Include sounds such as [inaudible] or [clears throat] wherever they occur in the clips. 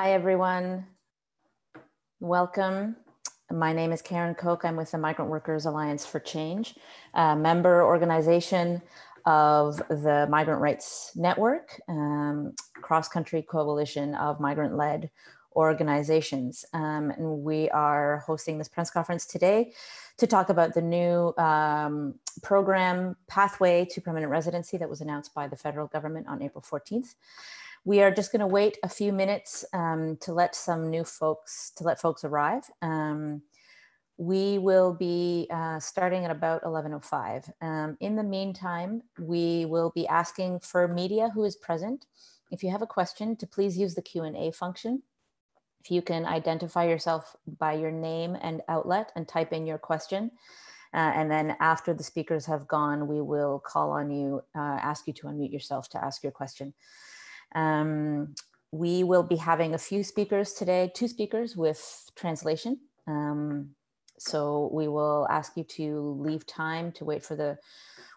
Hi, everyone. Welcome. My name is Karen Cocq. I'm with the Migrant Workers Alliance for Change, a member organization of the Migrant Rights Network, um, cross-country coalition of migrant-led organizations. Um, and we are hosting this press conference today to talk about the new um, program Pathway to Permanent Residency that was announced by the federal government on April 14th. We are just going to wait a few minutes um, to let some new folks, to let folks arrive. Um, we will be uh, starting at about 11.05. Um, in the meantime, we will be asking for media who is present. If you have a question, to please use the Q&A function. If you can identify yourself by your name and outlet and type in your question. Uh, and then after the speakers have gone, we will call on you, uh, ask you to unmute yourself to ask your question. Um, we will be having a few speakers today, two speakers with translation. Um, so we will ask you to leave time to wait for the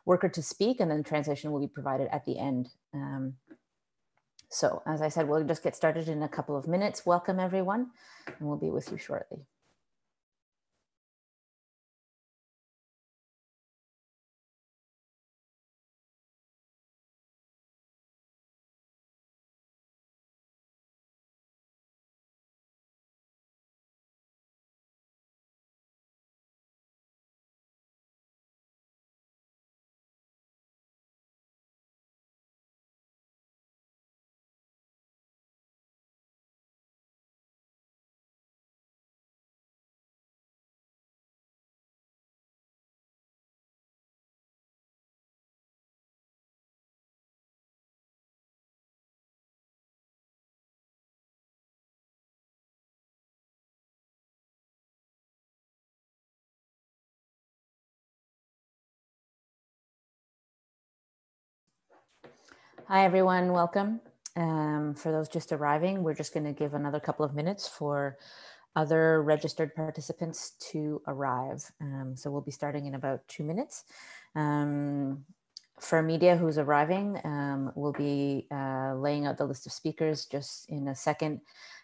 worker to speak and then translation will be provided at the end. Um, so as I said, we'll just get started in a couple of minutes. Welcome everyone, and we'll be with you shortly. Hi, everyone. Welcome. Um, for those just arriving, we're just going to give another couple of minutes for other registered participants to arrive. Um, so we'll be starting in about two minutes. Um, for media who's arriving, um, we'll be uh, laying out the list of speakers just in a second.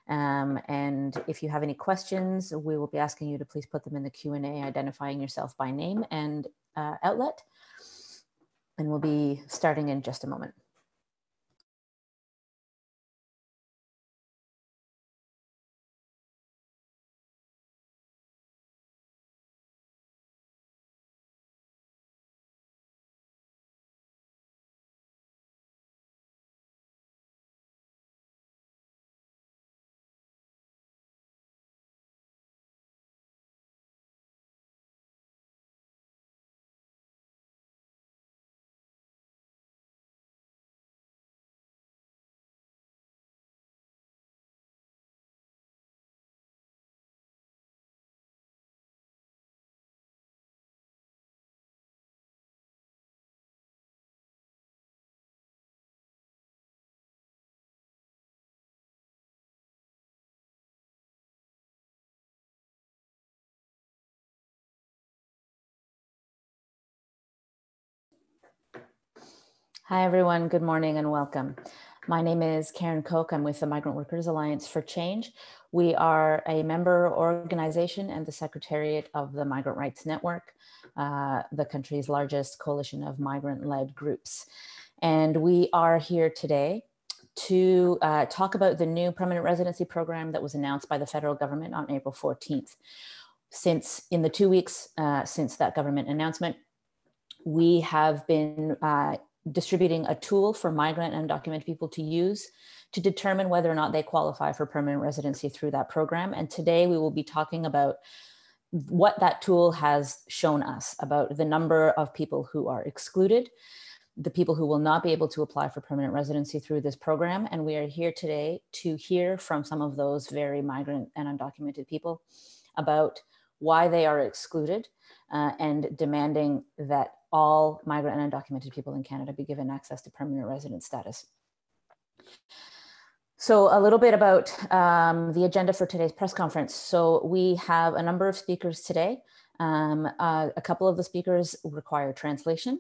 Um, and if you have any questions, we will be asking you to please put them in the Q&A, identifying yourself by name and uh, outlet. And we'll be starting in just a moment. Hi, everyone. Good morning and welcome. My name is Karen Cocq. I'm with the Migrant Workers Alliance for Change. We are a member organization and the secretariat of the Migrant Rights Network, uh, the country's largest coalition of migrant-led groups. And we are here today to uh, talk about the new permanent residency program that was announced by the federal government on April 14th. Since in the two weeks uh, since that government announcement, we have been uh, distributing a tool for migrant and undocumented people to use to determine whether or not they qualify for permanent residency through that program. And today we will be talking about what that tool has shown us about the number of people who are excluded, the people who will not be able to apply for permanent residency through this program. And we are here today to hear from some of those very migrant and undocumented people about why they are excluded uh, and demanding that all migrant and undocumented people in Canada be given access to permanent resident status. So a little bit about um, the agenda for today's press conference. So we have a number of speakers today. Um, uh, a couple of the speakers require translation.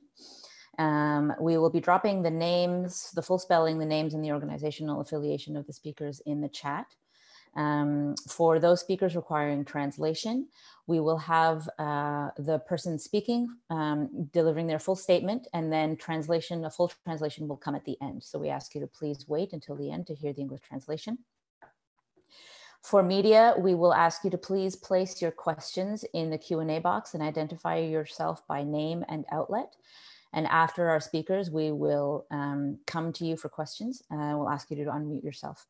Um, we will be dropping the names, the full spelling, the names and the organizational affiliation of the speakers in the chat. Um, for those speakers requiring translation, we will have uh, the person speaking um, delivering their full statement and then translation, a full translation will come at the end. So we ask you to please wait until the end to hear the English translation. For media, we will ask you to please place your questions in the Q&A box and identify yourself by name and outlet. And after our speakers, we will um, come to you for questions. Uh, we'll ask you to unmute yourself.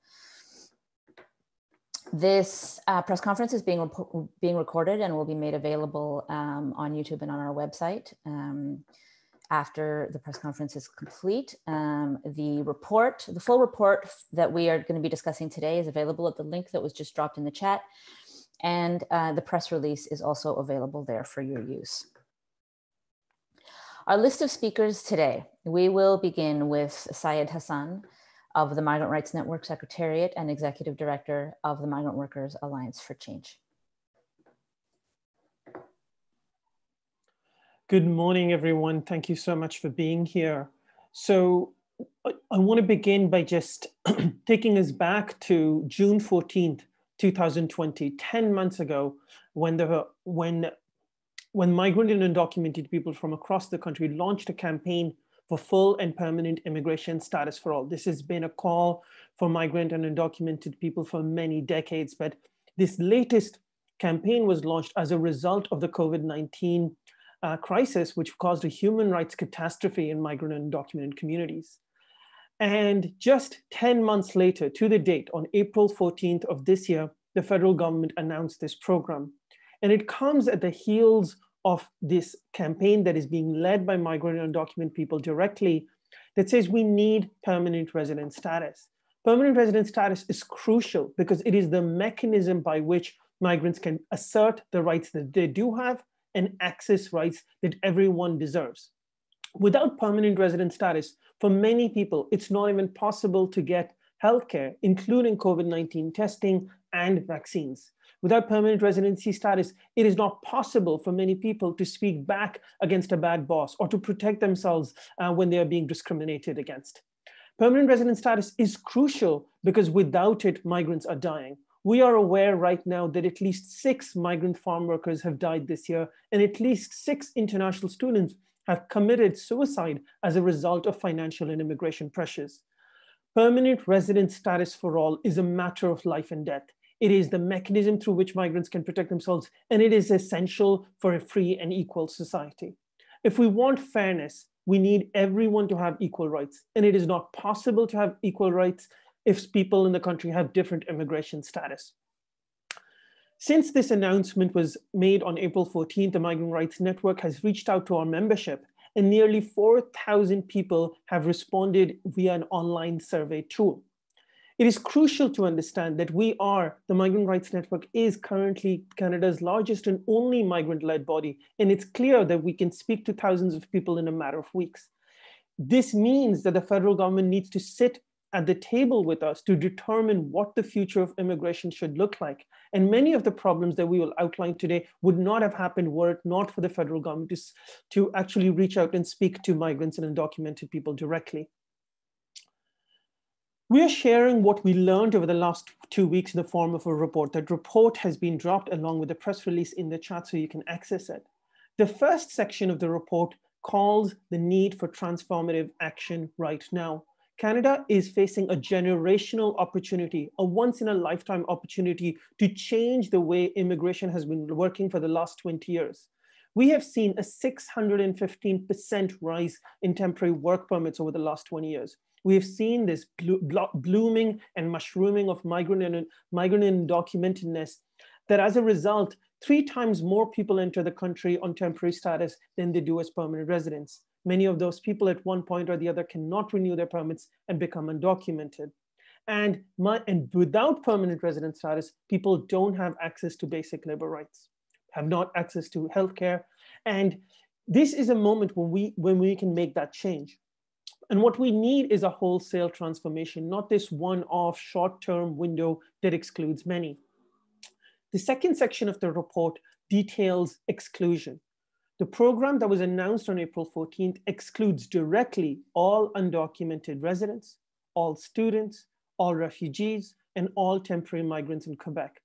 This uh, press conference is being, being recorded and will be made available um, on YouTube and on our website um, after the press conference is complete. Um, the report, the full report that we are going to be discussing today is available at the link that was just dropped in the chat. And uh, the press release is also available there for your use. Our list of speakers today, we will begin with Syed Hussan, of the Migrant Rights Network Secretariat and Executive Director of the Migrant Workers Alliance for Change. Good morning, everyone. Thank you so much for being here. So I, want to begin by just [clears throat] taking us back to June 14th, 2020, 10 months ago, when, the, when, when migrant and undocumented people from across the country launched a campaign for full and permanent immigration status for all. This has been a call for migrant and undocumented people for many decades, but this latest campaign was launched as a result of the COVID-19 uh, crisis, which caused a human rights catastrophe in migrant and undocumented communities. And just 10 months later, to the date, on April 14th of this year, the federal government announced this program. And it comes at the heels of this campaign that is being led by migrant and undocumented people directly that says we need permanent resident status. Permanent resident status is crucial because it is the mechanism by which migrants can assert the rights that they do have and access rights that everyone deserves. Without permanent resident status, for many people, it's not even possible to get healthcare, including COVID 19 testing and vaccines. Without permanent residency status, it is not possible for many people to speak back against a bad boss or to protect themselves uh, when they are being discriminated against. Permanent resident status is crucial because without it, migrants are dying. We are aware right now that at least six migrant farm workers have died this year, and at least six international students have committed suicide as a result of financial and immigration pressures. Permanent resident status for all is a matter of life and death. It is the mechanism through which migrants can protect themselves, and it is essential for a free and equal society. If we want fairness, we need everyone to have equal rights, and it is not possible to have equal rights if people in the country have different immigration status. Since this announcement was made on April 14th, the Migrant Rights Network has reached out to our membership and nearly 4,000 people have responded via an online survey tool. It is crucial to understand that we are, the Migrant Rights Network is currently Canada's largest and only migrant-led body, and it's clear that we can speak to thousands of people in a matter of weeks. This means that the federal government needs to sit at the table with us to determine what the future of immigration should look like. And many of the problems that we will outline today would not have happened were it not for the federal government to, to actually reach out and speak to migrants and undocumented people directly. We are sharing what we learned over the last two weeks in the form of a report. That report has been dropped along with the press release in the chat so you can access it. The first section of the report calls the need for transformative action right now. Canada is facing a generational opportunity, a once in a lifetime opportunity to change the way immigration has been working for the last 20 years. We have seen a 615% rise in temporary work permits over the last 20 years. We have seen this blooming and mushrooming of migrant and migrant undocumentedness that as a result, three times more people enter the country on temporary status than they do as permanent residents. Many of those people at one point or the other cannot renew their permits and become undocumented. And, my, and without permanent resident status, people don't have access to basic labor rights, have not access to healthcare. And this is a moment when we, when we can make that change. And what we need is a wholesale transformation, not this one-off short-term window that excludes many. The second section of the report details exclusion. The program that was announced on April 14th excludes directly all undocumented residents, all students, all refugees, and all temporary migrants in Quebec.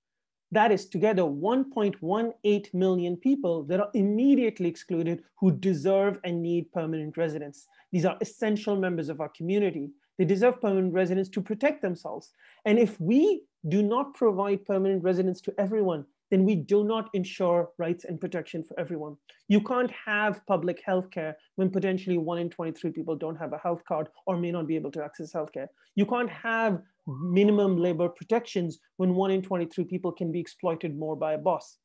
That is together 1.18 million people that are immediately excluded who deserve and need permanent residence. These are essential members of our community. They deserve permanent residence to protect themselves. And if we do not provide permanent residence to everyone, then we do not ensure rights and protection for everyone. You can't have public health care when potentially one in 23 people don't have a health card or may not be able to access healthcare. You can't have minimum labor protections when one in 23 people can be exploited more by a boss.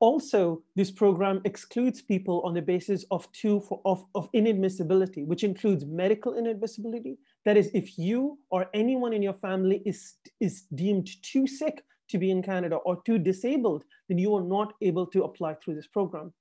Also, this program excludes people on the basis of two for, of, of inadmissibility, which includes medical inadmissibility. That is, if you or anyone in your family is, is deemed too sick to be in Canada or too disabled, then you are not able to apply through this program.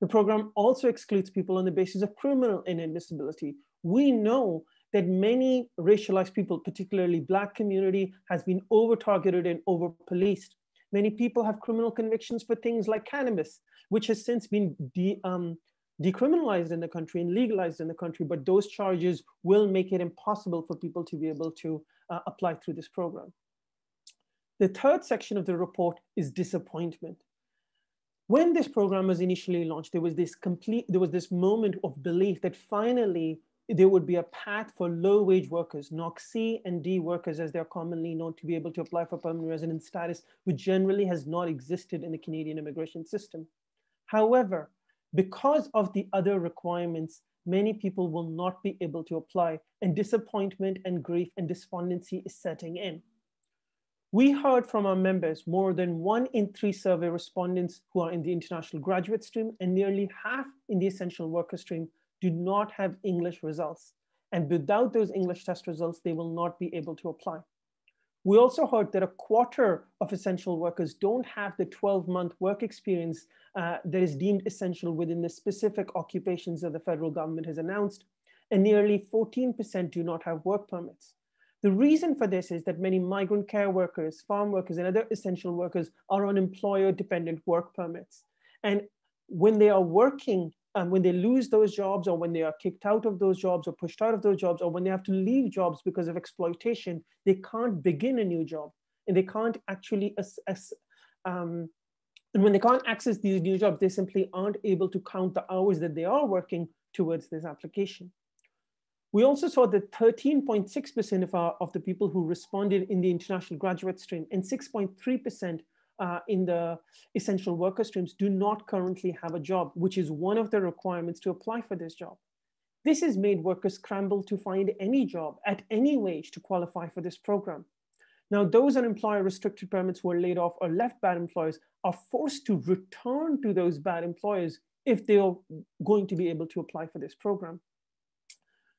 The program also excludes people on the basis of criminal inadmissibility. We know that many racialized people, particularly Black community, has been over-targeted and over-policed. Many people have criminal convictions for things like cannabis, which has since been de, um, decriminalized in the country and legalized in the country, but those charges will make it impossible for people to be able to uh, apply through this program. The third section of the report is disappointment. When this program was initially launched, there was this complete, there was this moment of belief that finally there would be a path for low wage workers, NOC C and D workers, as they're commonly known, to be able to apply for permanent resident status, which generally has not existed in the Canadian immigration system. However, because of the other requirements, many people will not be able to apply, and disappointment and grief and despondency is setting in. We heard from our members more than one in three survey respondents who are in the international graduate stream and nearly half in the essential worker stream do not have English results. And without those English test results, they will not be able to apply. We also heard that a quarter of essential workers don't have the 12 month work experience uh, that is deemed essential within the specific occupations that the federal government has announced. And nearly 14% do not have work permits. The reason for this is that many migrant care workers, farm workers, and other essential workers are on employer dependent work permits. And when they are working, and when they lose those jobs, or when they are kicked out of those jobs, or pushed out of those jobs, or when they have to leave jobs because of exploitation, they can't begin a new job and they can't actually assess. Um, and when they can't access these new jobs, they simply aren't able to count the hours that they are working towards this application. We also saw that 13.6% of, our, of the people who responded in the international graduate stream and 6.3% uh, in the essential worker streams do not currently have a job, which is one of the requirements to apply for this job. This has made workers scramble to find any job at any wage to qualify for this program. Now, those on employer restricted permits who are laid off or left bad employers are forced to return to those bad employers if they are going to be able to apply for this program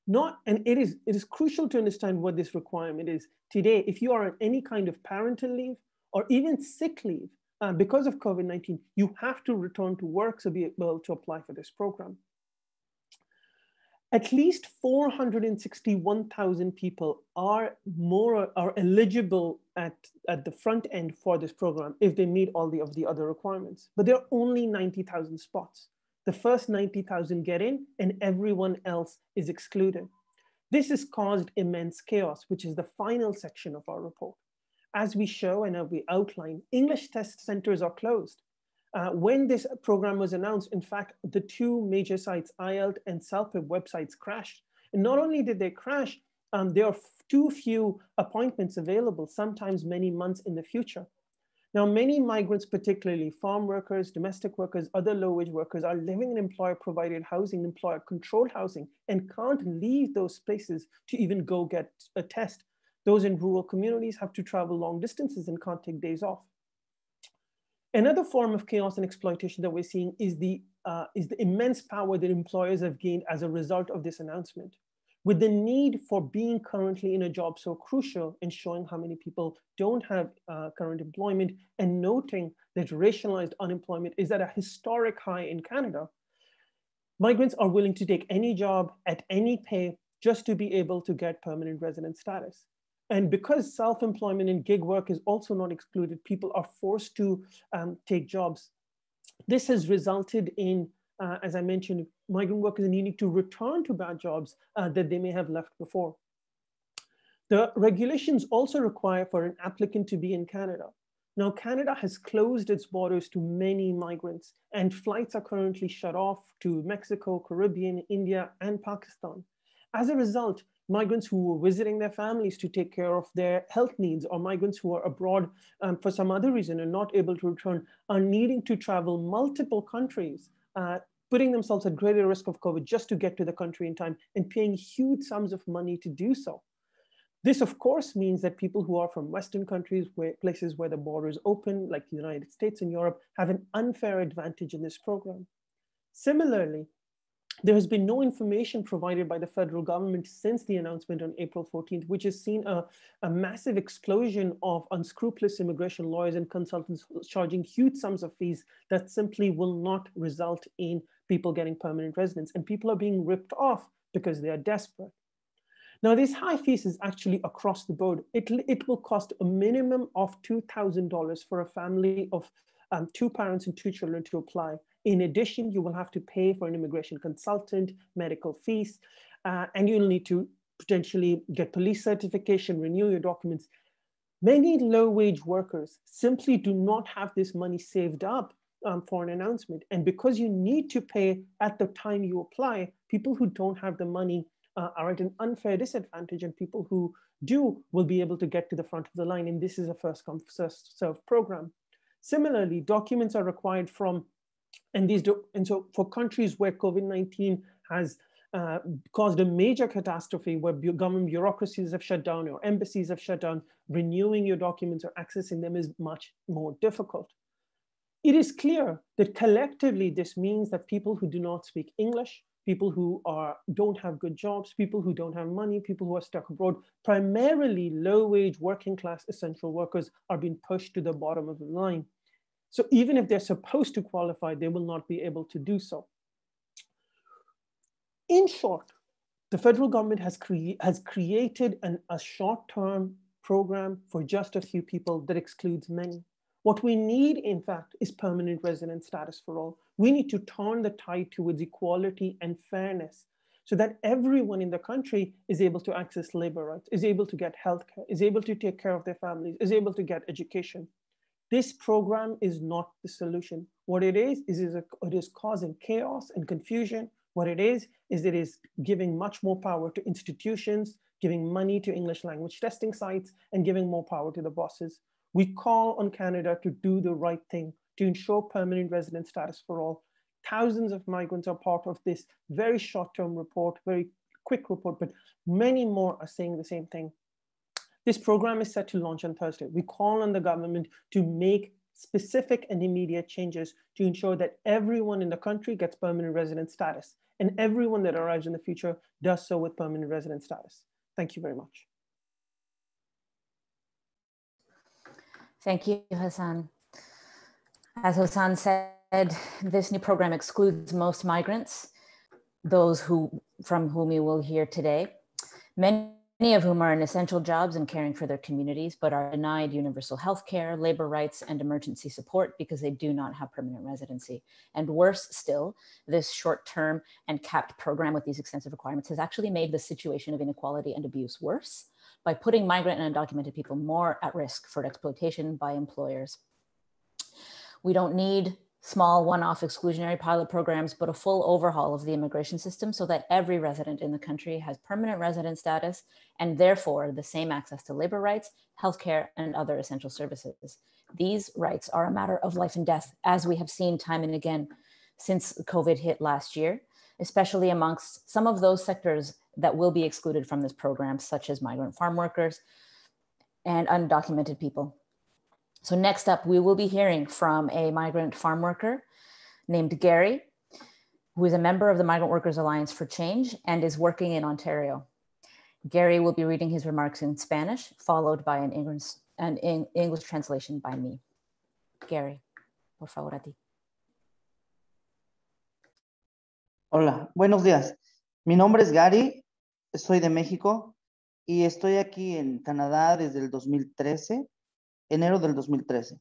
not and it is it is crucial to understand what this requirement is. Today if you are on any kind of parental leave or even sick leave uh, because of covid-19 you have to return to work to be able to apply for this program. At least 461,000 people are more are eligible at, at the front end for this program if they meet all the of the other requirements but there are only 90,000 spots the first 90,000 get in and everyone else is excluded. This has caused immense chaos, which is the final section of our report. As we show and as we outline, English test centers are closed. Uh, when this program was announced, in fact, the two major sites, IELTS and CELPIP websites crashed. And not only did they crash, um, there are too few appointments available, sometimes many months in the future. Now, many migrants, particularly farm workers, domestic workers, other low-wage workers, are living in employer-provided housing, employer-controlled housing, and can't leave those places to even go get a test. Those in rural communities have to travel long distances and can't take days off. Another form of chaos and exploitation that we're seeing is the, uh, is the immense power that employers have gained as a result of this announcement with the need for being currently in a job so crucial in showing how many people don't have uh, current employment and noting that racialized unemployment is at a historic high in Canada, migrants are willing to take any job at any pay just to be able to get permanent resident status. And because self-employment and gig work is also not excluded, people are forced to um, take jobs. This has resulted in uh, as I mentioned, migrant workers needing to return to bad jobs uh, that they may have left before. The regulations also require for an applicant to be in Canada. Now, Canada has closed its borders to many migrants, and flights are currently shut off to Mexico, Caribbean, India, and Pakistan. As a result, migrants who were visiting their families to take care of their health needs, or migrants who are abroad um, for some other reason and not able to return, are needing to travel multiple countries, uh, putting themselves at greater risk of COVID just to get to the country in time and paying huge sums of money to do so. This, of course, means that people who are from Western countries, where, places where the border is open, like the United States and Europe, have an unfair advantage in this program. Similarly, there has been no information provided by the federal government since the announcement on April 14th, which has seen a, a, massive explosion of unscrupulous immigration lawyers and consultants charging huge sums of fees that simply will not result in people getting permanent residence. And people are being ripped off because they are desperate. Now, these high fees is actually across the board. It, it will cost a minimum of $2,000 for a family of um, two parents and two children to apply. In addition, you will have to pay for an immigration consultant, medical fees, uh, and you'll need to potentially get police certification, renew your documents. Many low-wage workers simply do not have this money saved up um, for an announcement. And because you need to pay at the time you apply, people who don't have the money uh, are at an unfair disadvantage and people who do will be able to get to the front of the line. And this is a first come first serve program. Similarly, documents are required from, and these, do, and so for countries where COVID-19 has uh, caused a major catastrophe where bu government bureaucracies have shut down or embassies have shut down, renewing your documents or accessing them is much more difficult. It is clear that collectively this means that people who do not speak English, people who are don't have good jobs, people who don't have money, people who are stuck abroad, primarily low-wage working class essential workers are being pushed to the bottom of the line. So even if they're supposed to qualify, they will not be able to do so. In short, the federal government has, cre has created an, a short-term program for just a few people that excludes many. What we need, in fact, is permanent resident status for all. We need to turn the tide towards equality and fairness so that everyone in the country is able to access labor rights, is able to get healthcare, is able to take care of their families, is able to get education. This program is not the solution. What it is, is, it is causing chaos and confusion. What it is, is it is giving much more power to institutions, giving money to English language testing sites, and giving more power to the bosses. We call on Canada to do the right thing, to ensure permanent resident status for all. Thousands of migrants are part of this very short-term report, very quick report, but many more are saying the same thing. This program is set to launch on Thursday. We call on the government to make specific and immediate changes to ensure that everyone in the country gets permanent resident status and everyone that arrives in the future does so with permanent resident status. Thank you very much. Thank you, Hussan. As Hussan said, this new program excludes most migrants, those who from whom you will hear today, many of whom are in essential jobs and caring for their communities, but are denied universal health care, labor rights, and emergency support because they do not have permanent residency. And worse still, this short-term and capped program with these extensive requirements has actually made the situation of inequality and abuse worse by putting migrant and undocumented people more at risk for exploitation by employers. We don't need small one-off exclusionary pilot programs, but a full overhaul of the immigration system so that every resident in the country has permanent resident status and therefore the same access to labor rights, healthcare, and other essential services. These rights are a matter of life and death, as we have seen time and again since COVID hit last year, especially amongst some of those sectors that will be excluded from this program, such as migrant farm workers and undocumented people. So next up, we will be hearing from a migrant farm worker named Gary, who is a member of the Migrant Workers Alliance for Change and is working in Ontario. Gary will be reading his remarks in Spanish, followed by an English, an English translation by me. Gary, por favor a ti. Hola, buenos días. Mi nombre es Gary, soy de México y estoy aquí en Canadá desde el 2013 enero del 2013.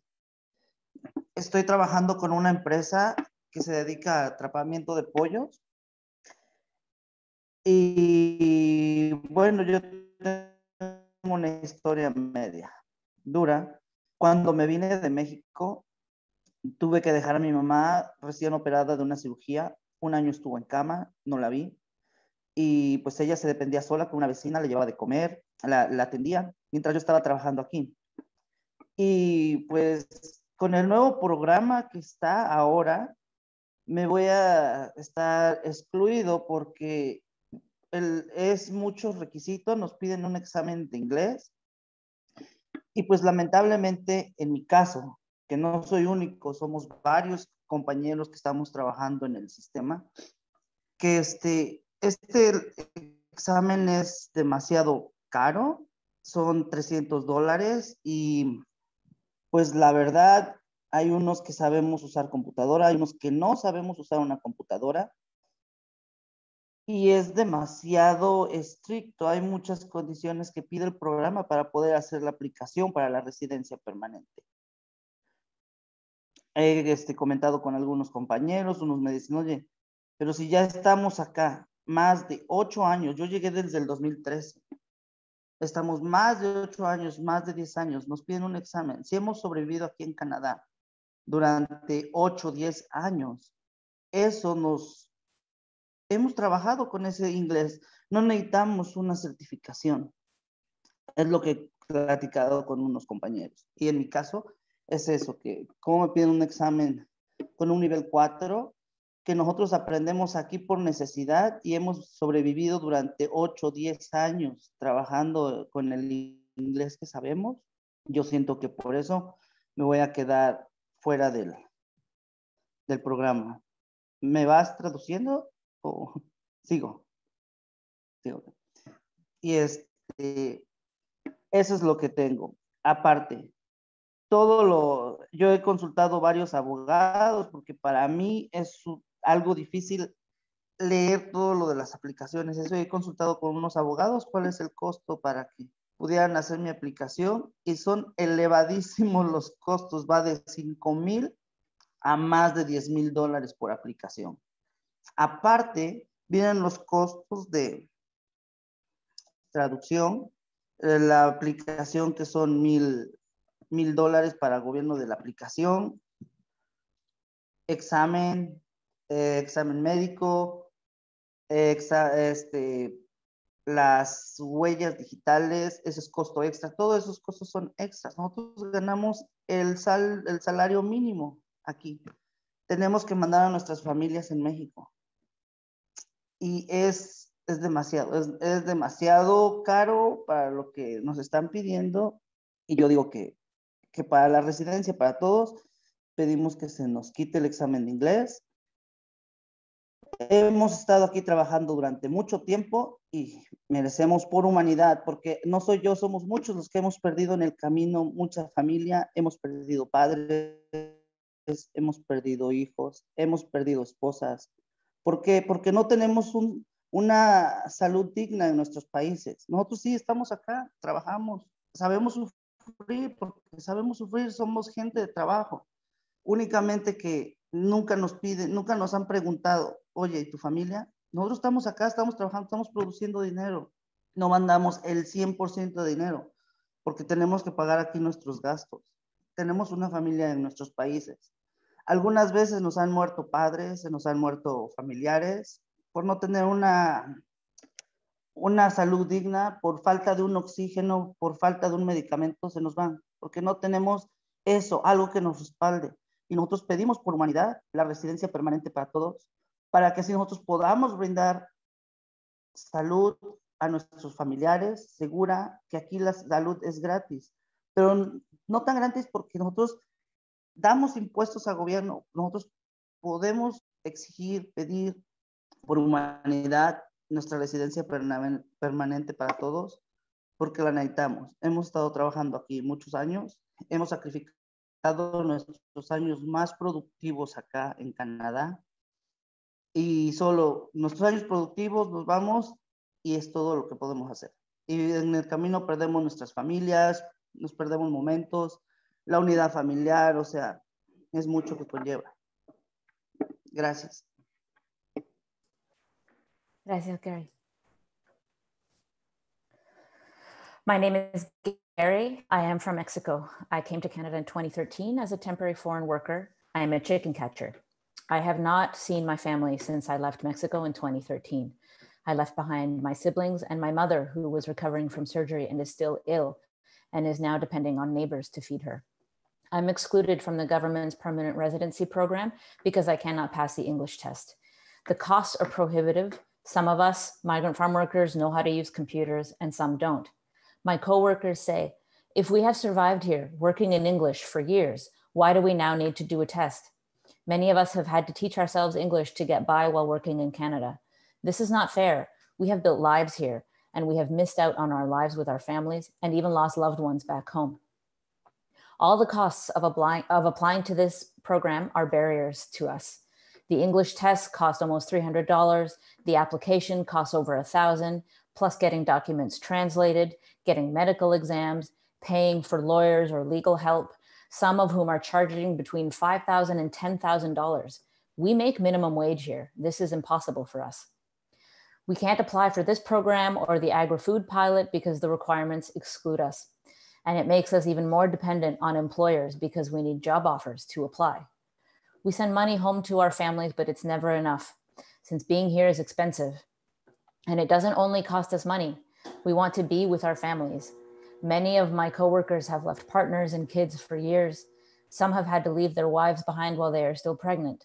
Estoy trabajando con una empresa que se dedica a atrapamiento de pollos. Y bueno, yo una historia media dura. Cuando me vine de México, tuve que dejar a mi mamá recién operada de una cirugía. Un año estuvo en cama, no la vi. Y pues ella se dependía sola con una vecina, le llevaba de comer, la, atendía, mientras yo estaba trabajando aquí. Y pues con el nuevo programa que está ahora, me voy a estar excluido porque el, es muchos requisitos, nos piden un examen de inglés. Y pues lamentablemente en mi caso, que no soy único, somos varios compañeros que estamos trabajando en el sistema, que este, este examen es demasiado caro, son 300 dólares y pues la verdad, hay unos que sabemos usar computadora, hay unos que no sabemos usar una computadora. Y es demasiado estricto. Hay muchas condiciones que pide el programa para poder hacer la aplicación para la residencia permanente. He este, comentado con algunos compañeros, unos me dicen, oye, pero si ya estamos acá más de ocho años, yo llegué desde el 2013, Estamos más de ocho años, más de diez años, nos piden un examen. Si hemos sobrevivido aquí en Canadá durante ocho, diez años, eso nos... Hemos trabajado con ese inglés, no necesitamos una certificación. Es lo que he platicado con unos compañeros. Y en mi caso es eso, que como me piden un examen con un nivel 4, que nosotros aprendemos aquí por necesidad y hemos sobrevivido durante 8 o 10 años trabajando con el inglés que sabemos. Yo siento que por eso me voy a quedar fuera del, del programa. ¿Me vas traduciendo o [laughs] sigo? sigo? Y este, eso es lo que tengo. Aparte, todo lo, yo he consultado varios abogados porque para mí es algo difícil leer todo lo de las aplicaciones. Eso he consultado con unos abogados cuál es el costo para que pudieran hacer mi aplicación y son elevadísimos los costos, va de 5 mil a más de 10 mil dólares por aplicación. Aparte, vienen los costos de traducción, eh, la aplicación que son mil, mil dólares para el gobierno de la aplicación, examen, eh, examen médico, este, las huellas digitales, ese es costo extra, todos esos costos son extras. Nosotros ganamos el, sal, el salario mínimo aquí. Tenemos que mandar a nuestras familias en México. Y es, es demasiado, es, es demasiado caro para lo que nos están pidiendo. Y yo digo que, que para la residencia, para todos, pedimos que se nos quite el examen de inglés, hemos estado aquí trabajando durante mucho tiempo y merecemos por humanidad, porque no soy yo, somos muchos los que hemos perdido en el camino mucha familia, hemos perdido padres, hemos perdido hijos, hemos perdido esposas. ¿Por qué? Porque no tenemos una salud digna en nuestros países. Nosotros sí estamos acá, trabajamos, sabemos sufrir, porque sabemos sufrir, somos gente de trabajo. Únicamente que nunca nos piden, nunca nos han preguntado, oye, ¿y tu familia? Nosotros estamos acá, estamos trabajando, estamos produciendo dinero. No mandamos el 100% de dinero porque tenemos que pagar aquí nuestros gastos. Tenemos una familia en nuestros países. Algunas veces nos han muerto padres, se nos han muerto familiares por no tener una, una salud digna, por falta de un oxígeno, por falta de un medicamento, se nos van, porque no tenemos eso, algo que nos respalde. Y nosotros pedimos por humanidad la residencia permanente para todos, para que así nosotros podamos brindar salud a nuestros familiares, segura, que aquí la salud es gratis, pero no tan gratis porque nosotros damos impuestos al gobierno, nosotros podemos exigir, pedir por humanidad nuestra residencia permanente para todos, porque la necesitamos. Hemos estado trabajando aquí muchos años, hemos sacrificado nuestros años más productivos acá en Canadá y solo nuestros años productivos nos vamos y es todo lo que podemos hacer. Y en el camino perdemos nuestras familias, nos perdemos momentos, la unidad familiar, o sea, es mucho que conlleva. Gracias. Gracias, Gary. My name is Gary. I am from Mexico. I came to Canada in 2013 as a temporary foreign worker. I am a chicken catcher. I have not seen my family since I left Mexico in 2013. I left behind my siblings and my mother, who was recovering from surgery and is still ill and is now depending on neighbors to feed her. I'm excluded from the government's permanent residency program because I cannot pass the English test. The costs are prohibitive. Some of us, migrant farm workers, know how to use computers and some don't. My coworkers say, if we have survived here working in English for years, why do we now need to do a test? Many of us have had to teach ourselves English to get by while working in Canada. This is not fair. We have built lives here and we have missed out on our lives with our families and even lost loved ones back home. All the costs of applying, of applying to this program are barriers to us. The English test cost almost $300. The application costs over a thousand, plus getting documents translated, getting medical exams, paying for lawyers or legal help, some of whom are charging between $5,000 and $10,000. We make minimum wage here. This is impossible for us. We can't apply for this program or the agri-food pilot because the requirements exclude us. And it makes us even more dependent on employers because we need job offers to apply. We send money home to our families, but it's never enough since being here is expensive. And it doesn't only cost us money. We want to be with our families. Many of my coworkers have left partners and kids for years. Some have had to leave their wives behind while they are still pregnant.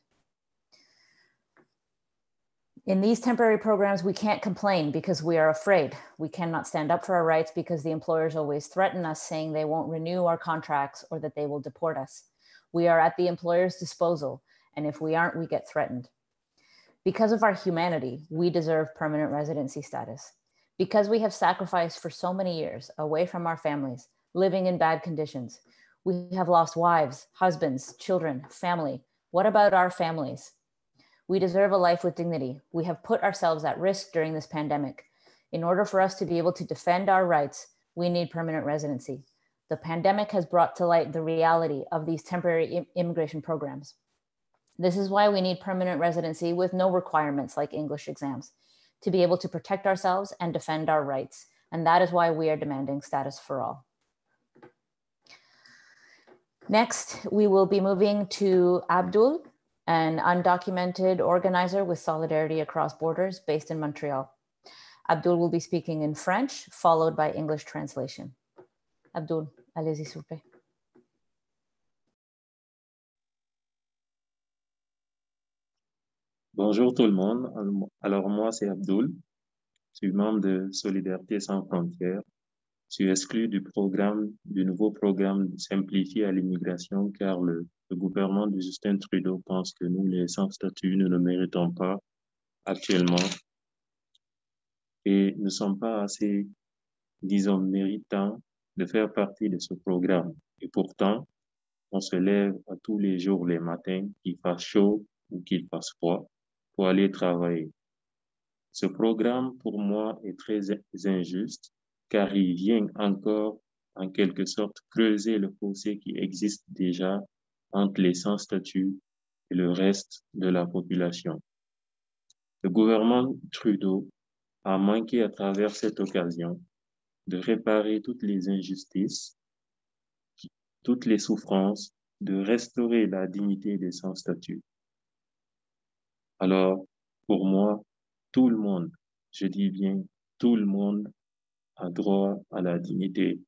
In these temporary programs, we can't complain because we are afraid. We cannot stand up for our rights because the employers always threaten us, saying they won't renew our contracts or that they will deport us. We are at the employer's disposal, and if we aren't, we get threatened. Because of our humanity, we deserve permanent residency status. Because we have sacrificed for so many years away from our families, living in bad conditions, we have lost wives, husbands, children, family. What about our families? We deserve a life with dignity. We have put ourselves at risk during this pandemic. In order for us to be able to defend our rights, we need permanent residency. The pandemic has brought to light the reality of these temporary immigration programs. This is why we need permanent residency with no requirements like English exams to be able to protect ourselves and defend our rights. And that is why we are demanding status for all. Next, we will be moving to Abdul, an undocumented organizer with Solidarity Across Borders based in Montreal. Abdul will be speaking in French, followed by English translation. Abdul, allez-y, s'il. Bonjour tout le monde. Alors moi, c'est Abdul. Je suis membre de Solidarité sans frontières. Je suis exclu du programme, du nouveau programme simplifié à l'immigration car le le gouvernement de Justin Trudeau pense que nous, les sans-statut, nous ne méritons pas actuellement et ne sommes pas assez, disons, méritants de faire partie de ce programme. Et pourtant, on se lève tous les jours, les matins, qu'il fasse chaud ou qu'il fasse froid, pour aller travailler. Ce programme, pour moi, est très injuste, car il vient encore, en quelque sorte, creuser le fossé qui existe déjà entre les sans-statut et le reste de la population. Le gouvernement Trudeau a manqué à travers cette occasion de réparer toutes les injustices, toutes les souffrances, de restaurer la dignité des sans-statut. Alors, pour moi, tout le monde, je dis bien tout le monde, a droit à la dignité.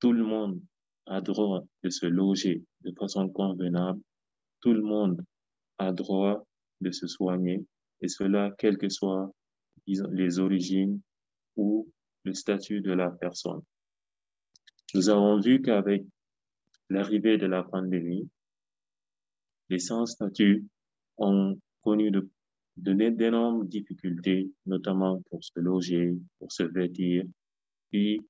Tout le monde a droit de se loger de façon convenable. Tout le monde a droit de se soigner, et cela quelles que soient les origines ou le statut de la personne. Nous avons vu qu'avec l'arrivée de la pandémie, les sans-statut ont connu de, d'énormes difficultés, notamment pour se loger, pour se vêtir, puis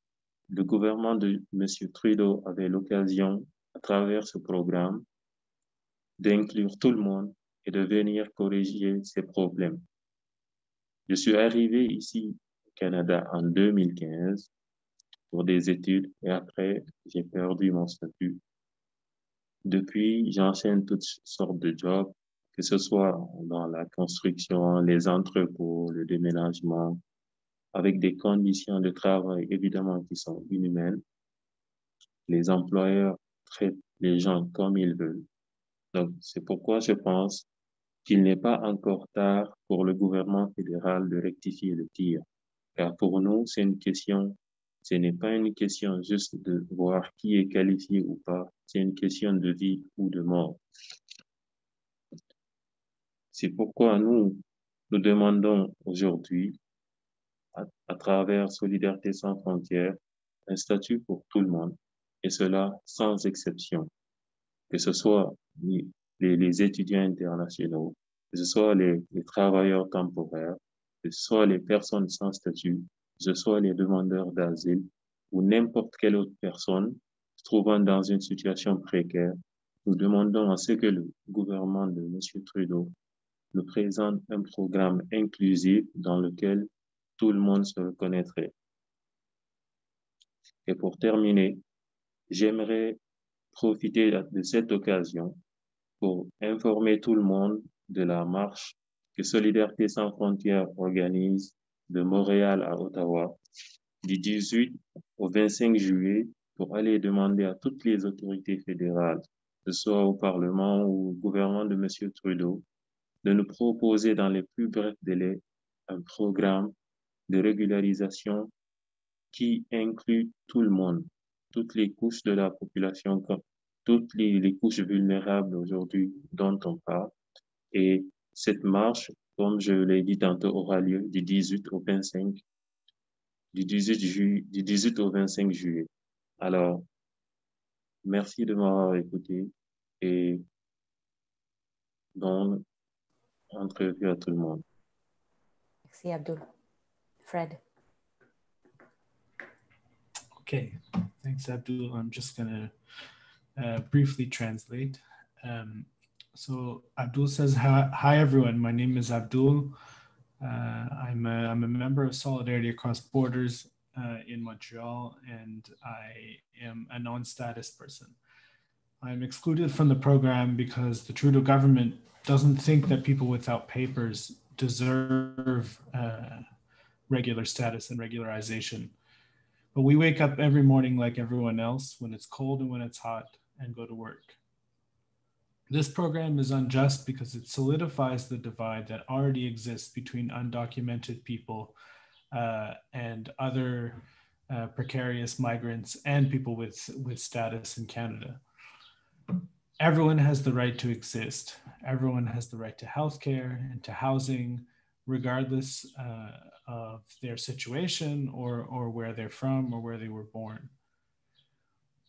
le gouvernement de M. Trudeau avait l'occasion, à travers ce programme, d'inclure tout le monde et de venir corriger ces problèmes. Je suis arrivé ici Canada en 2015 pour des études et après, j'ai perdu mon statut. Depuis, j'enchaîne toutes sortes de jobs, que ce soit dans la construction, les entrepôts, le déménagement, avec des conditions de travail évidemment qui sont inhumaines. Les employeurs traitent les gens comme ils veulent. Donc, c'est pourquoi je pense qu'il n'est pas encore tard pour le gouvernement fédéral de rectifier le tir. Car pour nous, c'est une question, ce n'est pas une question juste de voir qui est qualifié ou pas, c'est une question de vie ou de mort. C'est pourquoi nous, nous demandons aujourd'hui, à, travers Solidarité sans frontières, un statut pour tout le monde, et cela sans exception, que ce soit les, étudiants internationaux, que ce soit les, travailleurs temporaires, soit les personnes sans statut, ce soit les demandeurs d'asile ou n'importe quelle autre personne se trouvant dans une situation précaire, nous demandons à ce que le gouvernement de M. Trudeau nous présente un programme inclusif dans lequel tout le monde se reconnaîtrait. Et pour terminer, j'aimerais profiter de cette occasion pour informer tout le monde de la marche que Solidarité sans frontières organise de Montréal à Ottawa du 18 au 25 juillet pour aller demander à toutes les autorités fédérales, que ce soit au Parlement ou au gouvernement de M. Trudeau, de nous proposer dans les plus brefs délais un programme de régularisation qui inclut tout le monde, toutes les couches de la population, toutes les, couches vulnérables aujourd'hui dont on parle. Et cette marche, comme je l'ai dit tantôt, aura lieu du 18 au 25, du 18, ju du 18 au 25 juillet. Alors, merci de m'avoir écouté et bonne entrevue à tout le monde. Merci Abdul. Fred. Okay, thanks Abdul. I'm just gonna uh, briefly translate. Um, so Abdul says, hi, everyone, my name is Abdul. Uh, I'm, a, I'm a member of Solidarity Across Borders uh, in Montreal, and I am a non-status person. I'm excluded from the program because the Trudeau government doesn't think that people without papers deserve uh, regular status and regularization. But we wake up every morning like everyone else when it's cold and when it's hot and go to work. This program is unjust because it solidifies the divide that already exists between undocumented people uh, and other uh, precarious migrants and people with, with status in Canada. Everyone has the right to exist. Everyone has the right to healthcare and to housing, regardless uh, of their situation or, or where they're from or where they were born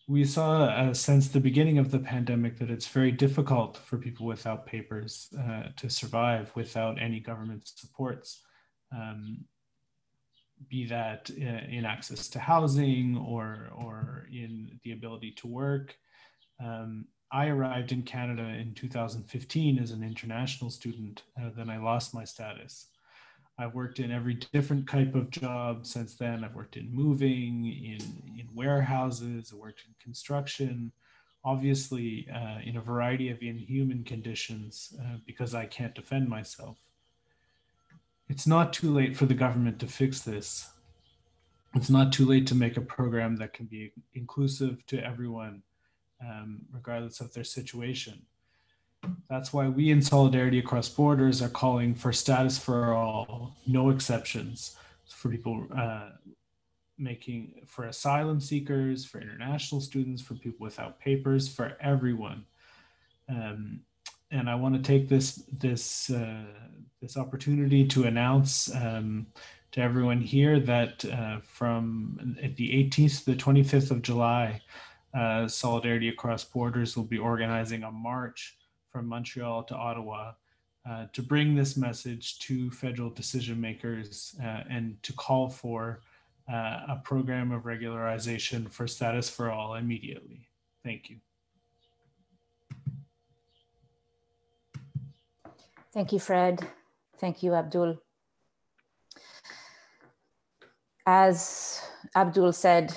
we saw uh, since the beginning of the pandemic that it's very difficult for people without papers uh, to survive without any government supports, um, be that uh, in access to housing or, or in the ability to work. Um, I arrived in Canada in 2015 as an international student, uh, then I lost my status. I've worked in every different type of job since then. I've worked in moving, in, in warehouses, I worked in construction, obviously uh, in a variety of inhuman conditions uh, because I can't defend myself. It's not too late for the government to fix this. It's not too late to make a program that can be inclusive to everyone, um, regardless of their situation. That's why we in Solidarity Across Borders are calling for status for all, no exceptions for people uh, making, for asylum seekers, for international students, for people without papers, for everyone. Um, and I want to take this this uh, this opportunity to announce um, to everyone here that uh, from the 18th to the 25th of July, uh, Solidarity Across Borders will be organizing a march from Montreal to Ottawa uh, to bring this message to federal decision makers uh, and to call for uh, a program of regularization for status for all immediately. Thank you. Thank you, Fred. Thank you, Abdul. As Abdul said,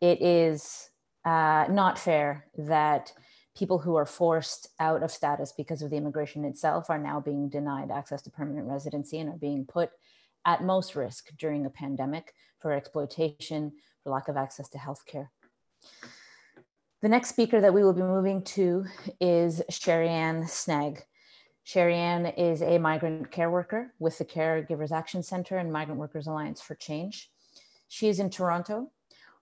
it is uh, not fair that people who are forced out of status because of the immigration itself are now being denied access to permanent residency and are being put at most risk during a pandemic for exploitation, for lack of access to healthcare. The next speaker that we will be moving to is Sherry-Ann Snag. Sherry-Ann is a migrant care worker with the Caregivers Action Center and Migrant Workers Alliance for Change. She is in Toronto.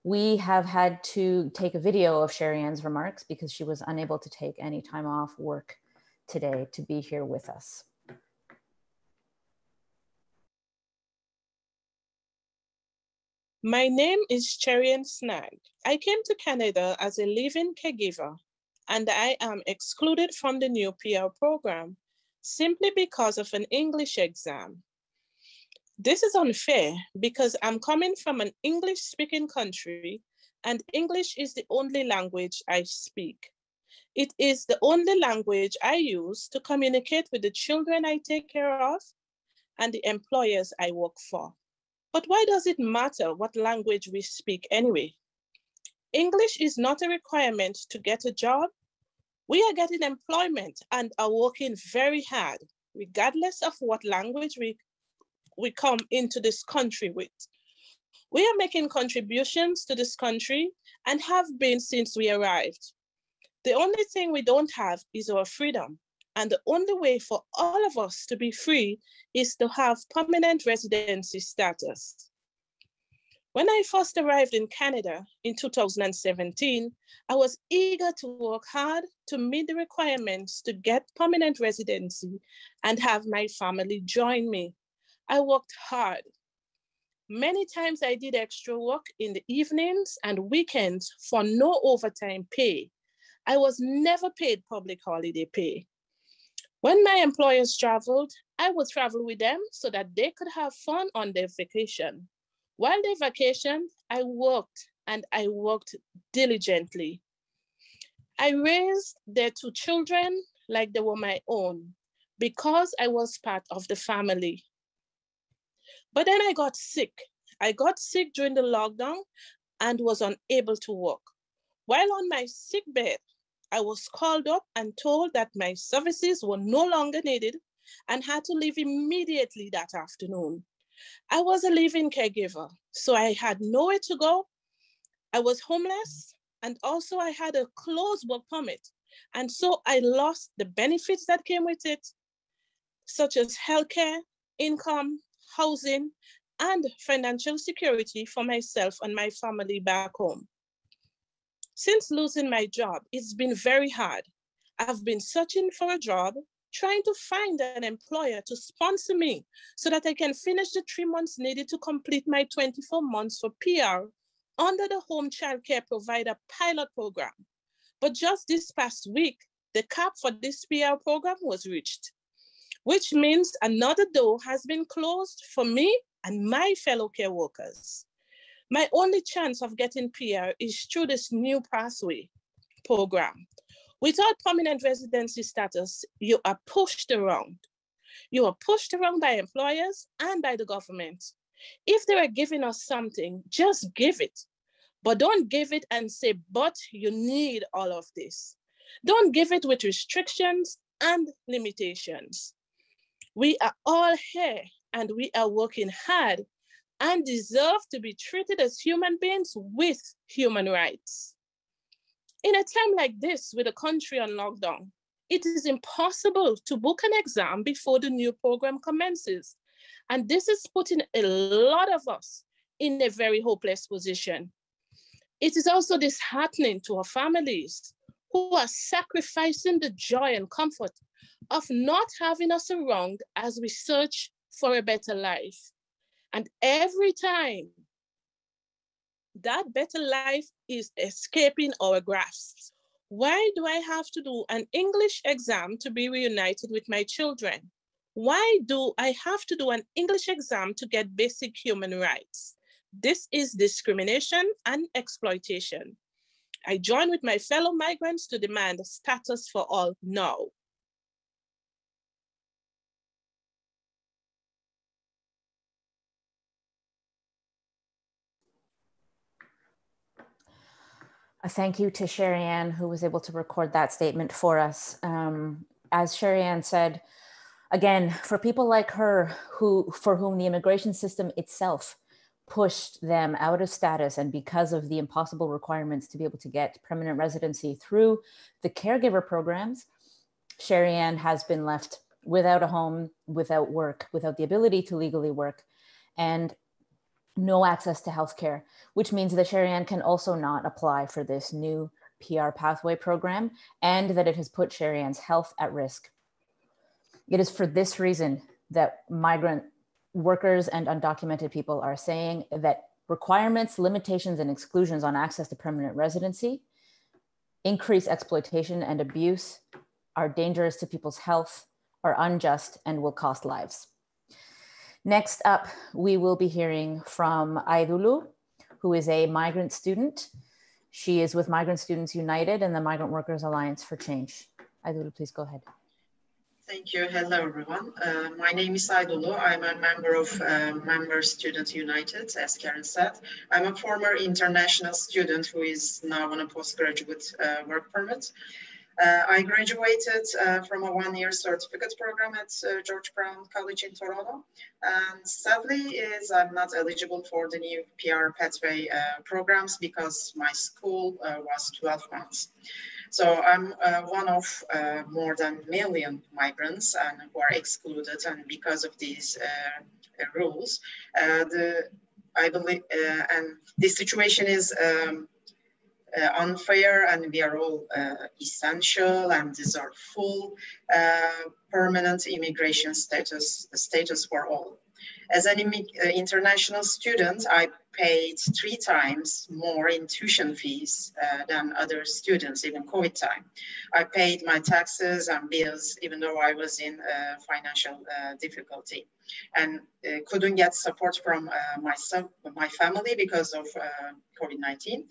We have had to take a video of Sherry-Ann's remarks because she was unable to take any time off work today to be here with us. My name is Sherry-Ann Snag. I came to Canada as a live-in caregiver, and I am excluded from the new PR program simply because of an English exam. This is unfair because I'm coming from an English speaking country and English is the only language I speak. It is the only language I use to communicate with the children I take care of and the employers I work for. But why does it matter what language we speak anyway? English is not a requirement to get a job. We are getting employment and are working very hard, regardless of what language we, we come into this country with. We are making contributions to this country and have been since we arrived. The only thing we don't have is our freedom. And the only way for all of us to be free is to have permanent residency status. When I first arrived in Canada in 2017, I was eager to work hard to meet the requirements to get permanent residency and have my family join me. I worked hard. Many times I did extra work in the evenings and weekends for no overtime pay. I was never paid public holiday pay. When my employers traveled, I would travel with them so that they could have fun on their vacation. While they vacationed, I worked and I worked diligently. I raised their two children like they were my own because I was part of the family. But then I got sick. I got sick during the lockdown and was unable to work. While on my sick bed, I was called up and told that my services were no longer needed and had to leave immediately that afternoon. I was a live-in caregiver, so I had nowhere to go. I was homeless, and also I had a closed work permit. And so I lost the benefits that came with it, such as healthcare, income, housing, and financial security for myself and my family back home. Since losing my job, it's been very hard. I've been searching for a job, trying to find an employer to sponsor me so that I can finish the three months needed to complete my 24 months for PR under the Home Child Care Provider pilot program. But just this past week, the cap for this PR program was reached, which means another door has been closed for me and my fellow care workers. My only chance of getting PR is through this new pathway program. Without permanent residency status, you are pushed around. You are pushed around by employers and by the government. If they are giving us something, just give it. But don't give it and say, but you need all of this. Don't give it with restrictions and limitations. We are all here and we are working hard and deserve to be treated as human beings with human rights. In a time like this, with a country on lockdown, it is impossible to book an exam before the new program commences. And this is putting a lot of us in a very hopeless position. It is also disheartening to our families who are sacrificing the joy and comfort of not having us around as we search for a better life. And every time that better life is escaping our grasp. why do I have to do an English exam to be reunited with my children? Why do I have to do an English exam to get basic human rights? This is discrimination and exploitation. I join with my fellow migrants to demand status for all now. A thank you to Sherry-Ann, who was able to record that statement for us. Um, as Sherry-Ann said, Again, for people like her, who for whom the immigration system itself pushed them out of status and because of the impossible requirements to be able to get permanent residency through the caregiver programs, Sherry Ann has been left without a home, without work, without the ability to legally work, and no access to healthcare, which means that Sherry Ann can also not apply for this new PR pathway program and that it has put Sherry Ann's health at risk. It is for this reason that migrant workers and undocumented people are saying that requirements, limitations, and exclusions on access to permanent residency increase exploitation and abuse, are dangerous to people's health, are unjust, and will cost lives. Next up, we will be hearing from Aidulu, who is a migrant student. She is with Migrant Students United and the Migrant Workers Alliance for Change. Aidulu, please go ahead. Thank you. Hello, everyone. Uh, my name is Aidulu. I'm a member of uh, Member Student United, as Karen said. I'm a former international student who is now on a postgraduate uh, work permit. Uh, I graduated uh, from a one-year certificate program at uh, George Brown College in Toronto. And sadly is I'm not eligible for the new PR pathway programs because my school was 12 months. So I'm uh, one of uh, more than a million migrants and who are excluded. And because of these uh, rules, the I believe, and this situation is um, uh, unfair and we are all uh, essential and deserve full uh, permanent immigration status, status for all. As an international student, I paid three times more in tuition fees uh, than other students, even COVID time. I paid my taxes and bills, even though I was in uh, financial uh, difficulty and couldn't get support from my, my family because of COVID-19.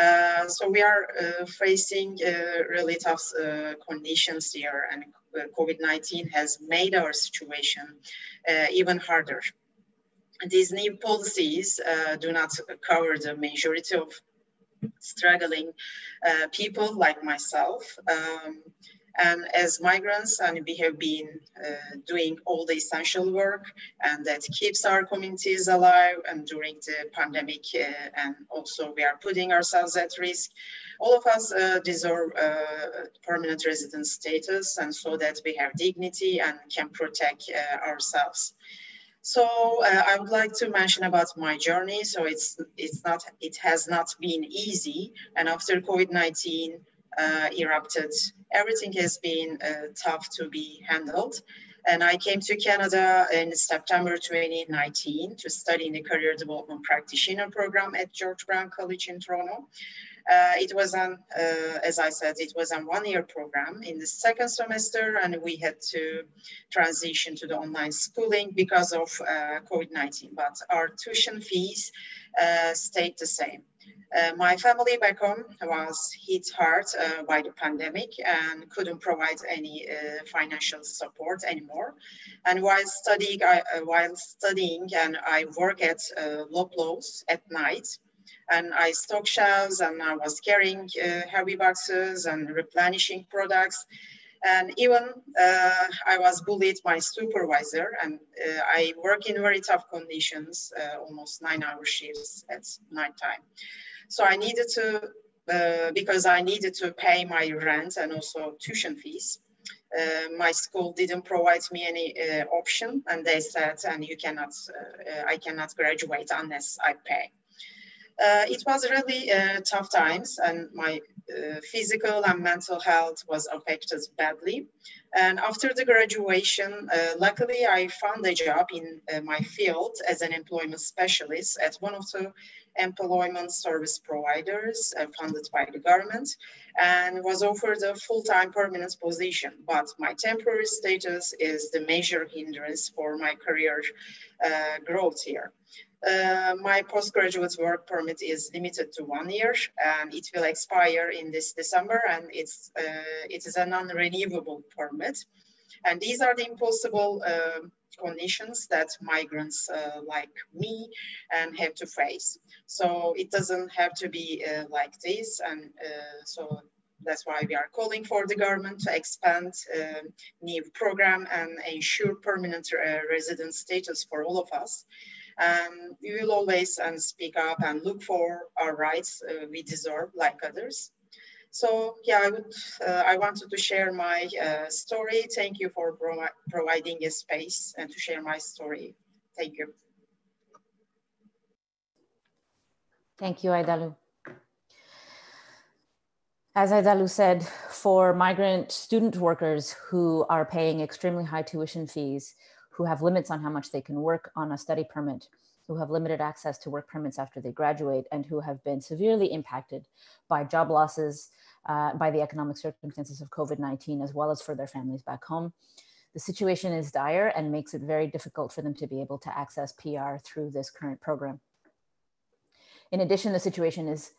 Uh, so we are uh, facing uh, really tough conditions here and COVID-19 has made our situation even harder. These new policies do not cover the majority of struggling people like myself. Um, and as migrants, and we have been uh, doing all the essential work, and that keeps our communities alive. And during the pandemic, uh, and also we are putting ourselves at risk. All of us uh, deserve uh, permanent resident status, and so that we have dignity and can protect uh, ourselves. So uh, I would like to mention about my journey. So it's it's not it has not been easy, and after COVID nineteen uh, erupted. Everything has been uh, tough to be handled. And I came to Canada in September 2019 to study in the Career Development Practitioner Program at George Brown College in Toronto. Uh, it was an, uh, as I said, it was a one-year program in the second semester, and we had to transition to the online schooling because of uh, COVID-19. But our tuition fees uh, stayed the same. Uh, my family back home was hit hard uh, by the pandemic and couldn't provide any financial support anymore. And while studying, I, while studying, and I work at uh, Loblaws at night, and I stock shelves, and I was carrying uh, heavy boxes and replenishing products. And even I was bullied by supervisor, and I work in very tough conditions, almost nine-hour shifts at nighttime. So I needed to, uh, because I needed to pay my rent and also tuition fees. Uh, my school didn't provide me any uh, option and they said, and you cannot, uh, I cannot graduate unless I pay. Uh, it was really uh, tough times and my physical and mental health was affected badly. And after the graduation, luckily I found a job in my field as an employment specialist at one of the employment service providers uh, funded by the government and was offered a full-time permanent position. But my temporary status is the major hindrance for my career uh, growth here. Uh, my postgraduate work permit is limited to one year and it will expire in this December and it's, uh, it is a non-renewable permit. And these are the impossible uh, conditions that migrants uh, like me and have to face. So it doesn't have to be uh, like this. And so that's why we are calling for the government to expand uh, new program and ensure permanent resident status for all of us. Um, we will always um, speak up and look for our rights uh, we deserve like others. So yeah, I would, uh, I wanted to share my uh, story. Thank you for pro providing a space and to share my story. Thank you. Thank you, Aidalu. As Aidalu said, for migrant student workers who are paying extremely high tuition fees, who have limits on how much they can work on a study permit, who have limited access to work permits after they graduate, and who have been severely impacted by job losses, uh, by the economic circumstances of COVID-19, as well as for their families back home. The situation is dire and makes it very difficult for them to be able to access PR through this current program. In addition, the situation is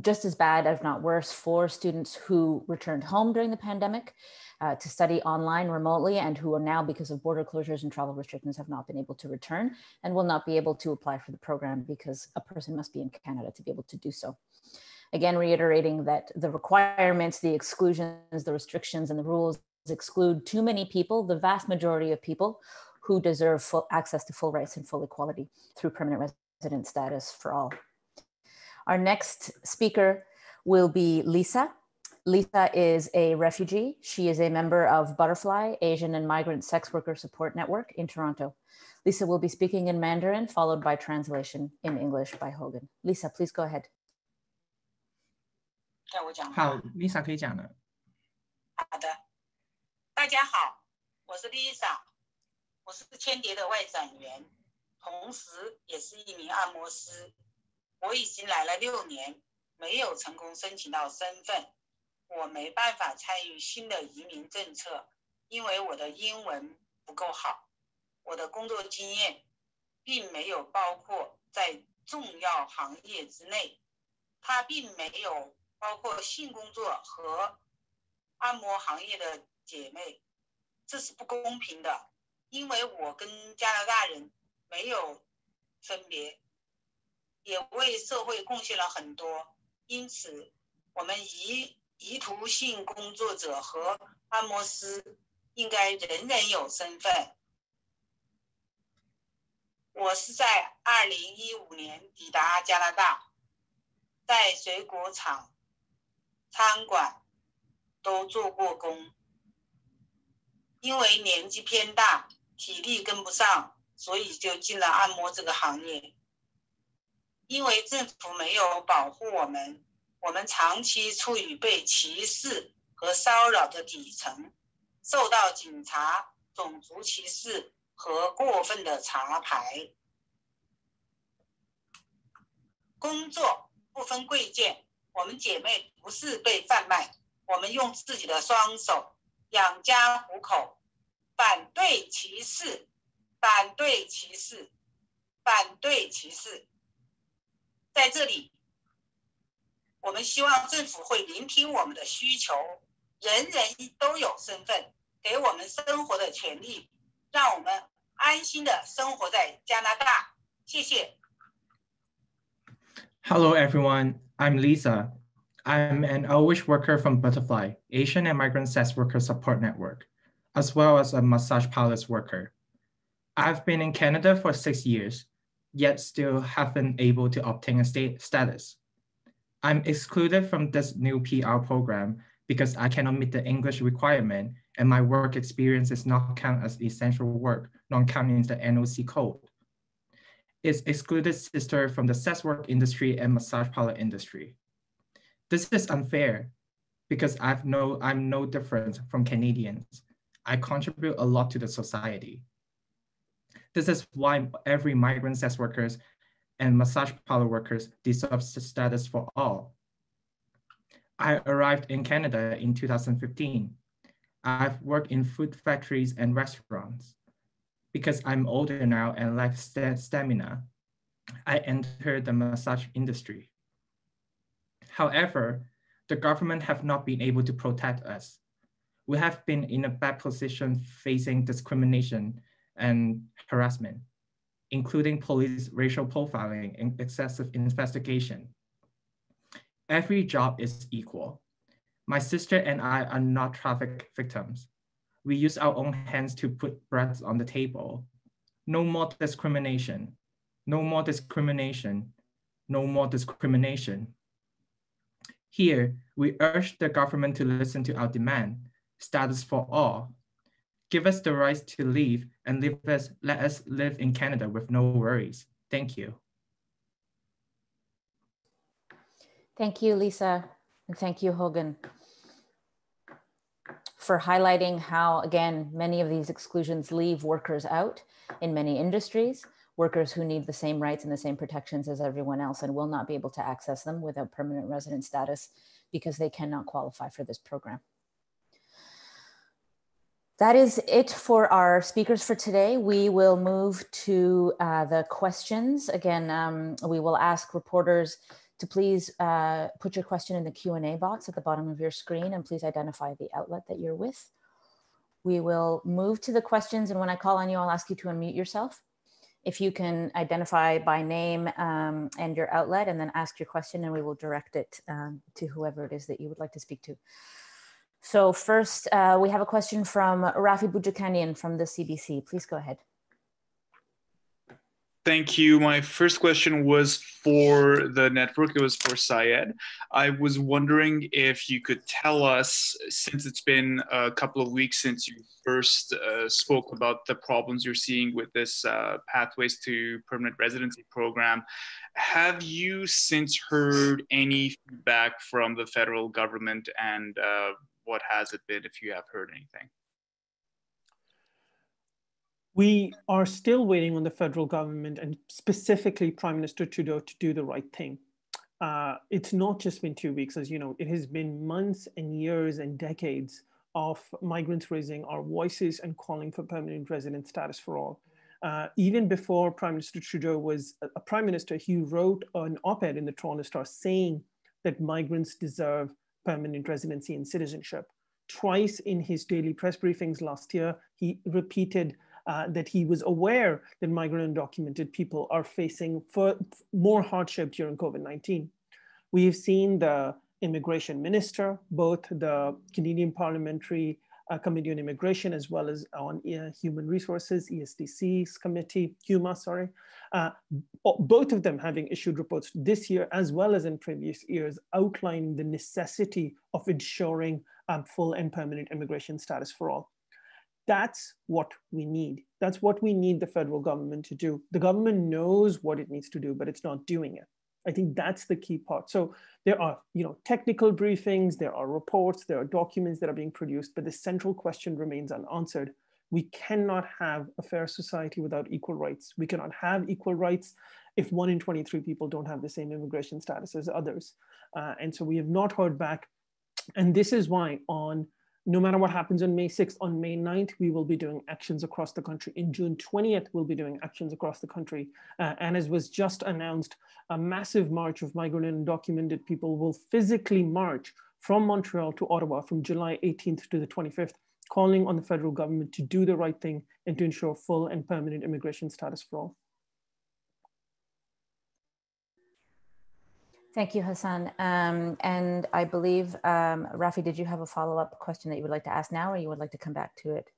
just as bad, if not worse, for students who returned home during the pandemic uh, to study online remotely and who are now, because of border closures and travel restrictions, have not been able to return and will not be able to apply for the program because a person must be in Canada to be able to do so. Again, reiterating that the requirements, the exclusions, the restrictions, and the rules exclude too many people, the vast majority of people who deserve full access to full rights and full equality through permanent resident status for all. Our next speaker will be Lisa. Lisa is a refugee. She is a member of Butterfly, Asian and Migrant Sex Worker Support Network in Toronto. Lisa will be speaking in Mandarin, followed by translation in English by Hogan. Lisa, please go ahead. 好，Lisa 可以讲了。好的，大家好，我是 Lisa，我是千蝶的外展员，同时也是一名按摩师。 我已经来了六年，没有成功申请到身份。我没办法参与新的移民政策，因为我的英文不够好。我的工作经验并没有包括在重要行业之内，它并没有包括性工作和按摩行业的姐妹。这是不公平的，因为我跟加拿大人没有分别。也为社会贡献了很多，因此，我们遗遗图性工作者和按摩师应该人人有身份。我是在二零一五年抵达加拿大，在水果厂、餐馆都做过工，因为年纪偏大，体力跟不上，所以就进了按摩这个行业。因为政府没有保护我们，我们长期处于被歧视和骚扰的底层，受到警察种族歧视和过分的查牌。工作不分贵贱，我们姐妹不是被贩卖，我们用自己的双手养家糊口。反对歧视，反对歧视，反对歧视。在这里，我们希望政府会聆听我们的需求，人人都有身份，给我们生活的权利，让我们安心的生活在加拿大。谢谢。Hello everyone, I'm Lisa. I'm an Irish worker from Butterfly, Asian and Migrant Sex Worker Support Network, as well as a massage parlors worker. I've been in Canada for six years yet still haven't able to obtain a state status. I'm excluded from this new PR program because I cannot meet the English requirement and my work experience is not count as essential work, non-counting the NOC code. It's excluded sister from the sex work industry and massage parlor industry. This is unfair because I've no, I'm no different from Canadians. I contribute a lot to the society. This is why every migrant sex workers and massage parlor workers deserve status for all. I arrived in Canada in 2015. I've worked in food factories and restaurants. Because I'm older now and lack st stamina, I entered the massage industry. However, the government have not been able to protect us. We have been in a bad position facing discrimination and harassment, including police racial profiling and excessive investigation. Every job is equal. My sister and I are not traffic victims. We use our own hands to put bread on the table. No more discrimination. No more discrimination. No more discrimination. Here, we urge the government to listen to our demand, status for all. Give us the right to leave and leave us, let us live in Canada with no worries. Thank you. Thank you, Lisa, and thank you, Hogan, for highlighting how, again, many of these exclusions leave workers out in many industries, workers who need the same rights and the same protections as everyone else and will not be able to access them without permanent resident status because they cannot qualify for this program. That is it for our speakers for today. We will move to uh, the questions. Again, um, we will ask reporters to please uh, put your question in the Q&A box at the bottom of your screen and please identify the outlet that you're with. We will move to the questions and when I call on you, I'll ask you to unmute yourself. If you can identify by name um, and your outlet and then ask your question and we will direct it um, to whoever it is that you would like to speak to. So first, uh, we have a question from Raffy Boudjikanian from the CBC. Please go ahead. Thank you. My first question was for the network. It was for Syed. I was wondering if you could tell us, since it's been a couple of weeks since you first uh, spoke about the problems you're seeing with this uh, Pathways to Permanent Residency program, have you since heard any feedback from the federal government and uh, what has it been if you have heard anything? We are still waiting on the federal government and specifically Prime Minister Trudeau to do the right thing. Uh, it's not just been two weeks, as you know, it has been months and years and decades of migrants raising our voices and calling for permanent resident status for all. Uh, even before Prime Minister Trudeau was a, prime minister, he wrote an op-ed in the Toronto Star saying that migrants deserve permanent residency and citizenship. Twice in his daily press briefings last year, he repeated uh, that he was aware that migrant undocumented people are facing more hardship during COVID-19. We have seen the immigration minister, both the Canadian Parliamentary Committee on Immigration as well as on uh, Human Resources, ESDC's committee, HUMA, sorry, uh, both of them having issued reports this year as well as in previous years outlining the necessity of ensuring um, full and permanent immigration status for all. That's what we need. That's what we need the federal government to do. The government knows what it needs to do, but it's not doing it. I think that's the key part. So there are, you know, technical briefings, there are reports, there are documents that are being produced, but the central question remains unanswered. We cannot have a fair society without equal rights. We cannot have equal rights if one in 23 people don't have the same immigration status as others. Uh, and so we have not heard back. And this is why on no matter what happens on May 6th, on May 9th, we will be doing actions across the country. In June 20th, we'll be doing actions across the country. Uh, and as was just announced, a massive march of migrant and undocumented people will physically march from Montreal to Ottawa from July 18th to the 25th, calling on the federal government to do the right thing and to ensure full and permanent immigration status for all. Thank you, Hussan. Um, and I believe, um, Raffy, did you have a follow-up question that you would like to ask now or you would like to come back to it?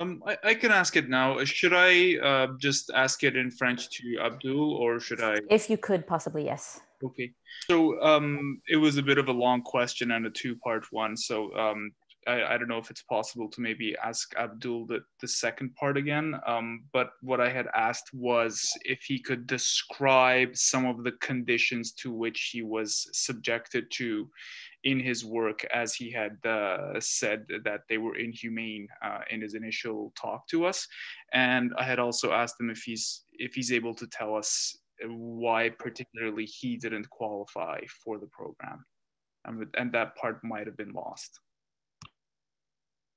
Um, I, I, can ask it now. Should I uh, just ask it in French to Abdul or should I? If you could, possibly, yes. Okay. So um, it was a bit of a long question and a two-part one. So um, I, I, don't know if it's possible to maybe ask Abdul the, the second part again. Um, but what I had asked was if he could describe some of the conditions to which he was subjected to in his work, as he had uh, said that they were inhumane uh, in his initial talk to us. And I had also asked him if he's if he's able to tell us why particularly he didn't qualify for the program. and, and that part might have been lost.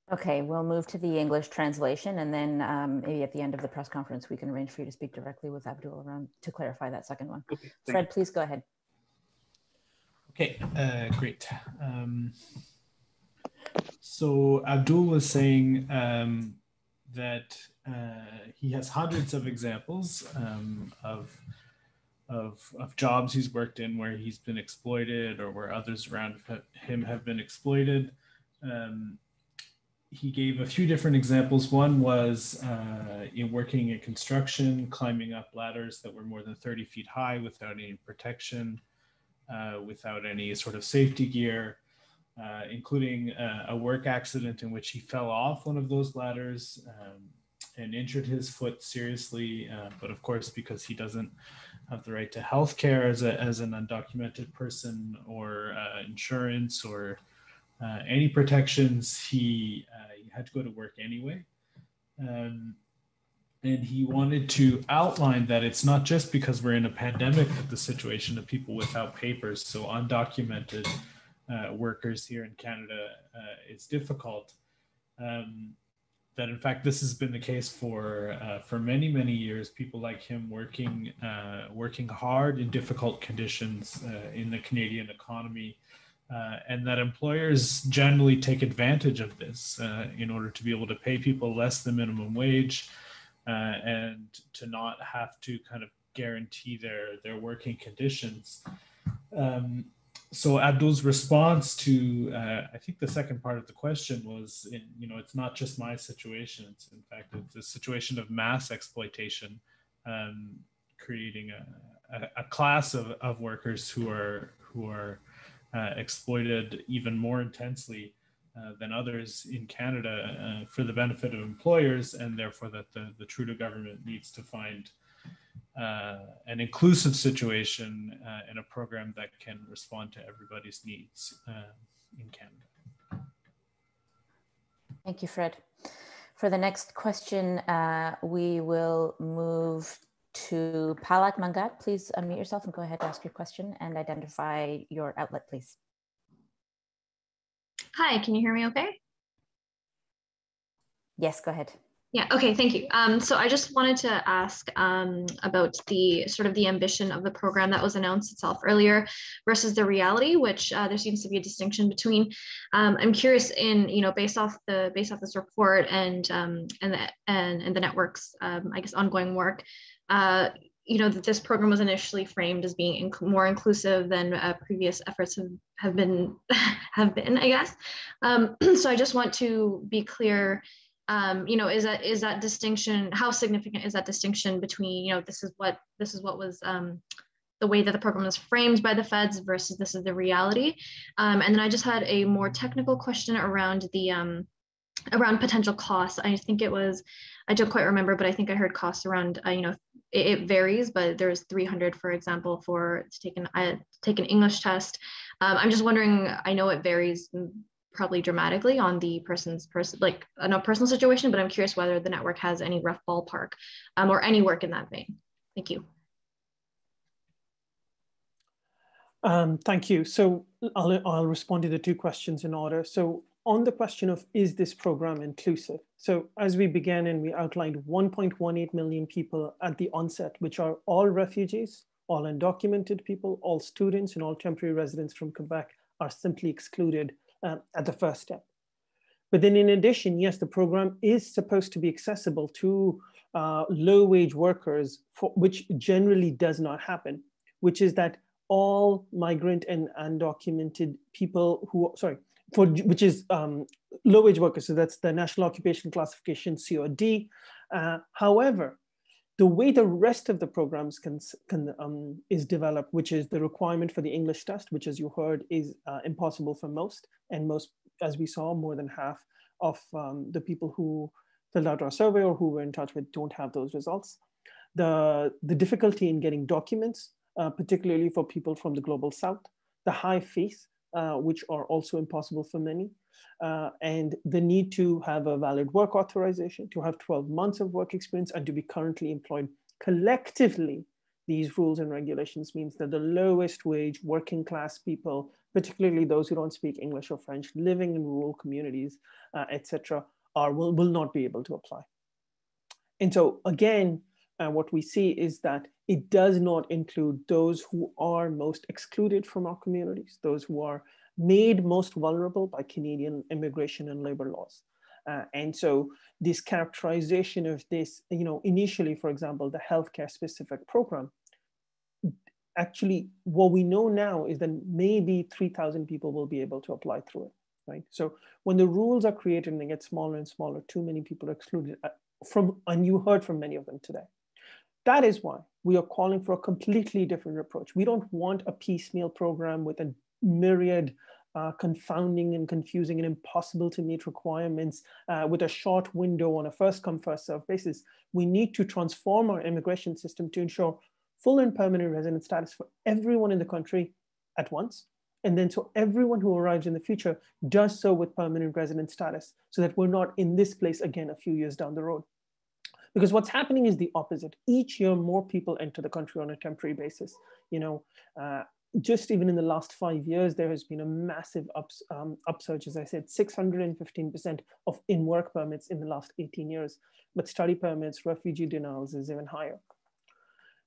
Okay, we'll move to the English translation and then um, maybe at the end of the press conference, we can arrange for you to speak directly with Abdul around to clarify that second one. Okay, Fred, you. please go ahead. Okay, uh, great. Um, so Abdul was saying um, that uh, he has hundreds of examples um, of of, of jobs he's worked in where he's been exploited or where others around him have been exploited. Um, he gave a few different examples. One was uh, in working in construction, climbing up ladders that were more than 30 feet high without any protection, uh, without any sort of safety gear, uh, including uh, a work accident in which he fell off one of those ladders um, and injured his foot seriously. Uh, but of course, because he doesn't have the right to health care as, a, as an undocumented person or uh, insurance or uh, any protections, he, uh, he had to go to work anyway. Um, and he wanted to outline that it's not just because we're in a pandemic that the situation of people without papers, so undocumented uh, workers here in Canada, uh, is difficult. Um, that in fact this has been the case for uh, for many many years. People like him working uh, working hard in difficult conditions uh, in the Canadian economy uh, and that employers generally take advantage of this uh, in order to be able to pay people less than minimum wage uh, and to not have to kind of guarantee their their working conditions. Um, so Abdul's response to uh, I think the second part of the question was in, you know it's not just my situation it's in fact it's a situation of mass exploitation um, creating a, a, a, class of, of workers who are who are uh, exploited even more intensely uh, than others in Canada uh, for the benefit of employers, and therefore that the, the Trudeau government needs to find uh, an inclusive situation and a program that can respond to everybody's needs in Canada. Thank you, Fred. For the next question, we will move to Palak Mangat. Please unmute yourself and go ahead and ask your question and identify your outlet, please. Hi, can you hear me okay? Yes, go ahead. Yeah, okay, thank you. Um, so I just wanted to ask um, about the sort of the ambition of the program that was announced itself earlier versus the reality, which uh, there seems to be a distinction between. Um, I'm curious in, you know, based off the based off this report and um, and the and, and the network's, um, I guess, ongoing work, uh, you know that this program was initially framed as being inc more inclusive than uh, previous efforts have, have been [laughs] have been i guess. Um, [clears throat] so i just want to be clear um, you know is that is that distinction how significant is that distinction between you know this is what this is what was um, the way that the program was framed by the feds versus this is the reality? Um, and then i just had a more technical question around the um, around potential costs. I think it was i don't quite remember but i think i heard costs around uh, you know it, it, varies, but there's 300, for example, for to take an uh, take an English test. Um, I'm just wondering. I know it varies probably dramatically on the person's person like a personal situation, but I'm curious whether the network has any rough ballpark um, or any work in that vein. Thank you. Um, thank you. So I'll, I'll respond to the two questions in order. So on the question of is this program inclusive? So as we began and we outlined 1.18 million people at the onset, which are all refugees, all undocumented people, all students and all temporary residents from Quebec are simply excluded um, at the first step. But then in addition, yes, the program is supposed to be accessible to uh, low wage workers, for, which generally does not happen, which is that all migrant and undocumented people who, sorry, for which is um, low wage workers. So that's the National Occupation Classification COD. Uh, however, the way the rest of the programs can, can um, is developed, which is the requirement for the English test, which as you heard is uh, impossible for most, and most, as we saw, more than half of um, the people who filled out our survey or who were in touch with don't have those results. The, the difficulty in getting documents, uh, particularly for people from the global south, the high fees which are also impossible for many. Uh, and the need to have a valid work authorization, to have 12 months of work experience, and to be currently employed. Collectively, these rules and regulations means that the lowest wage working class people, particularly those who don't speak English or French, living in rural communities, uh, etc., are will, will not be able to apply. And so again, uh, what we see is that it does not include those who are most excluded from our communities, those who are made most vulnerable by Canadian immigration and labor laws. Uh, and so this characterization of this, you know, initially, for example, the healthcare specific program actually, what we know now is that maybe 3,000 people will be able to apply through it, right? So when the rules are created and they get smaller and smaller, too many people are excluded uh, from, and you heard from many of them today. That is why we are calling for a completely different approach. We don't want a piecemeal program with a myriad uh, confounding and confusing and impossible to meet requirements uh, with a short window on a first come first serve basis. We need to transform our immigration system to ensure full and permanent resident status for everyone in the country at once. And then so everyone who arrives in the future does so with permanent resident status so that we're not in this place again a few years down the road. Because what's happening is the opposite. Each year, more people enter the country on a temporary basis. You know, uh, just even in the last five years, there has been a massive ups, um, upsurge, as I said, 615% of in-work permits in the last 18 years. But study permits, refugee denials is even higher.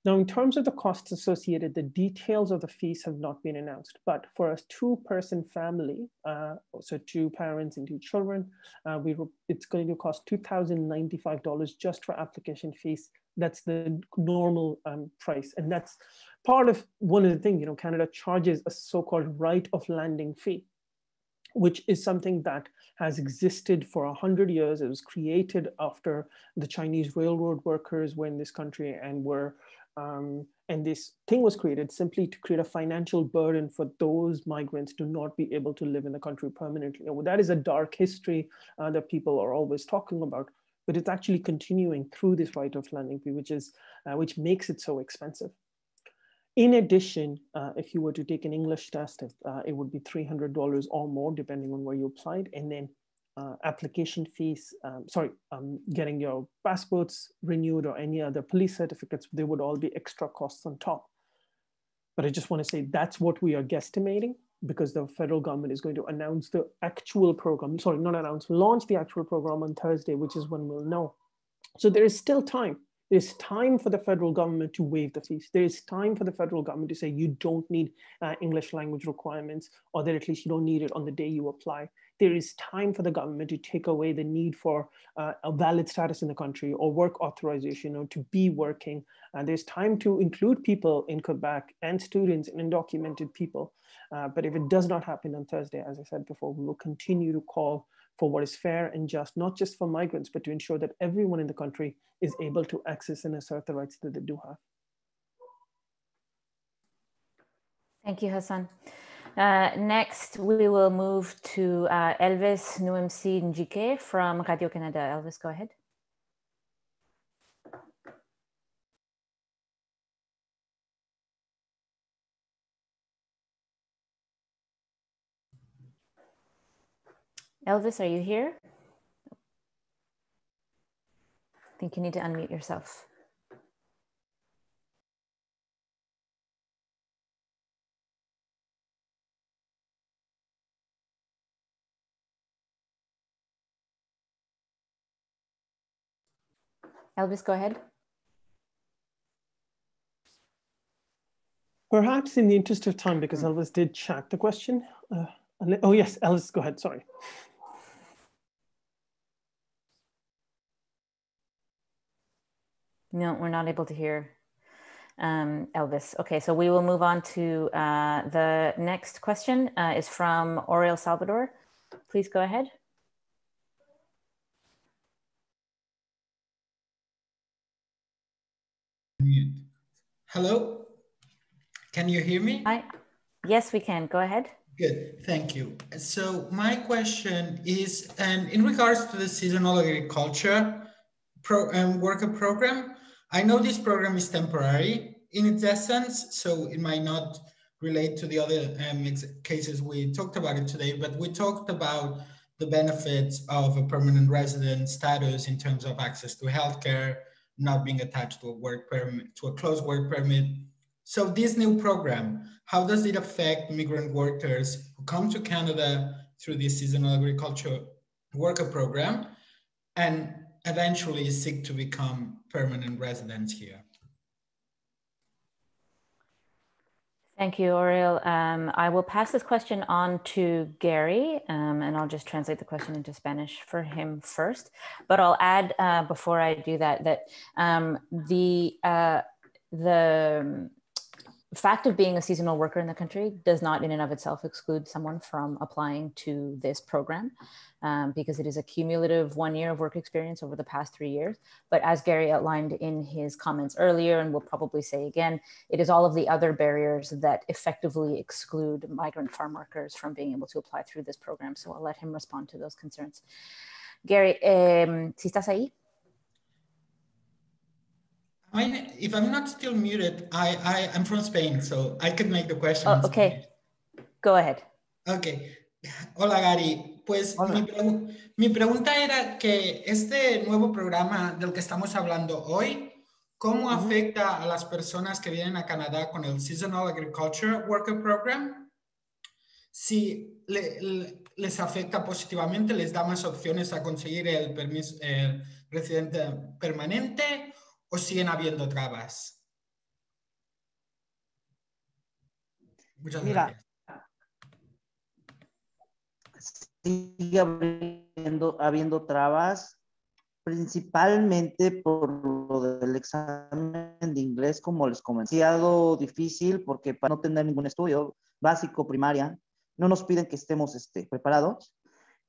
Now, in terms of the costs associated, the details of the fees have not been announced, but for a two-person family, uh, so two parents and two children, uh, we it's going to cost $2,095 just for application fees. That's the normal um, price, and that's part of one of the things, you know, Canada charges a so-called right of landing fee, which is something that has existed for a hundred years. It was created after the Chinese railroad workers were in this country and were, um, and this thing was created simply to create a financial burden for those migrants to not be able to live in the country permanently. That is a dark history uh, that people are always talking about, but it's actually continuing through this right of landing fee, which is, uh, which makes it so expensive. In addition, uh, if you were to take an English test, uh, it would be $300 or more, depending on where you applied. And then uh, application fees, um, sorry, um, getting your passports renewed or any other police certificates, they would all be extra costs on top. But I just want to say that's what we are guesstimating because the federal government is going to announce the actual program, sorry, not announce, launch the actual program on Thursday, which is when we'll know. So there is still time there's time for the federal government to waive the fees. There is time for the federal government to say you don't need uh, English language requirements, or that at least you don't need it on the day you apply. There is time for the government to take away the need for uh, a valid status in the country or work authorization or to be working. And there's time to include people in Quebec and students and undocumented people. Uh, but if it does not happen on Thursday, as I said before, we will continue to call for what is fair and just, not just for migrants, but to ensure that everyone in the country is able to access and assert the rights that they do have. Thank you, Hussan. Uh, next, we will move to uh, Elvis Nuemsi Njike from Radio-Canada. Elvis, go ahead. Elvis, are you here? I think you need to unmute yourself. Elvis, go ahead. Perhaps in the interest of time, because Elvis did chat the question. Uh, oh yes, Elvis, go ahead, sorry. No, we're not able to hear um, Elvis. Okay, so we will move on to uh, the next question uh, is from Oriel Salvador. Please go ahead. Hello, can you hear me? Hi. Yes, we can. Go ahead. Good, thank you. So my question is, and in regards to the seasonal agriculture pro, um, worker program, I know this program is temporary in its essence, so it might not relate to the other um, cases we talked about it today, but we talked about the benefits of a permanent resident status in terms of access to healthcare, not being attached to a work permit, to a closed work permit. So this new program, how does it affect migrant workers who come to Canada through this seasonal agriculture worker program? And eventually seek to become permanent residents here. Thank you, Oriel. Um, I will pass this question on to Gary, um, and I'll just translate the question into Spanish for him first. But I'll add uh, before I do that that um, the uh, the fact of being a seasonal worker in the country does not in and of itself exclude someone from applying to this program um, because it is a cumulative one year of work experience over the past three years. But as Gary outlined in his comments earlier, and will probably say again, it is all of the other barriers that effectively exclude migrant farm workers from being able to apply through this program. So I'll let him respond to those concerns. Gary, um, si estás ahí? I if I'm not still muted, I, I, I'm from Spain, so I can make the question. Oh, okay. Go ahead. Okay. Hola, Gary. Pues Hola. Mi, pregu mi, pregunta era que este nuevo programa del que estamos hablando hoy, ¿cómo uh -huh. afecta a las personas que vienen a Canadá con el Seasonal Agriculture Worker Program? Si le, le, les afecta positivamente, les da más opciones a conseguir el permiso, el residente permanente o siguen habiendo trabas? Muchas Mira, gracias. Sigue habiendo, habiendo trabas, principalmente por lo del examen de inglés, como les comenté, difícil porque para no tener ningún estudio básico, primaria, no nos piden que estemos este, preparados.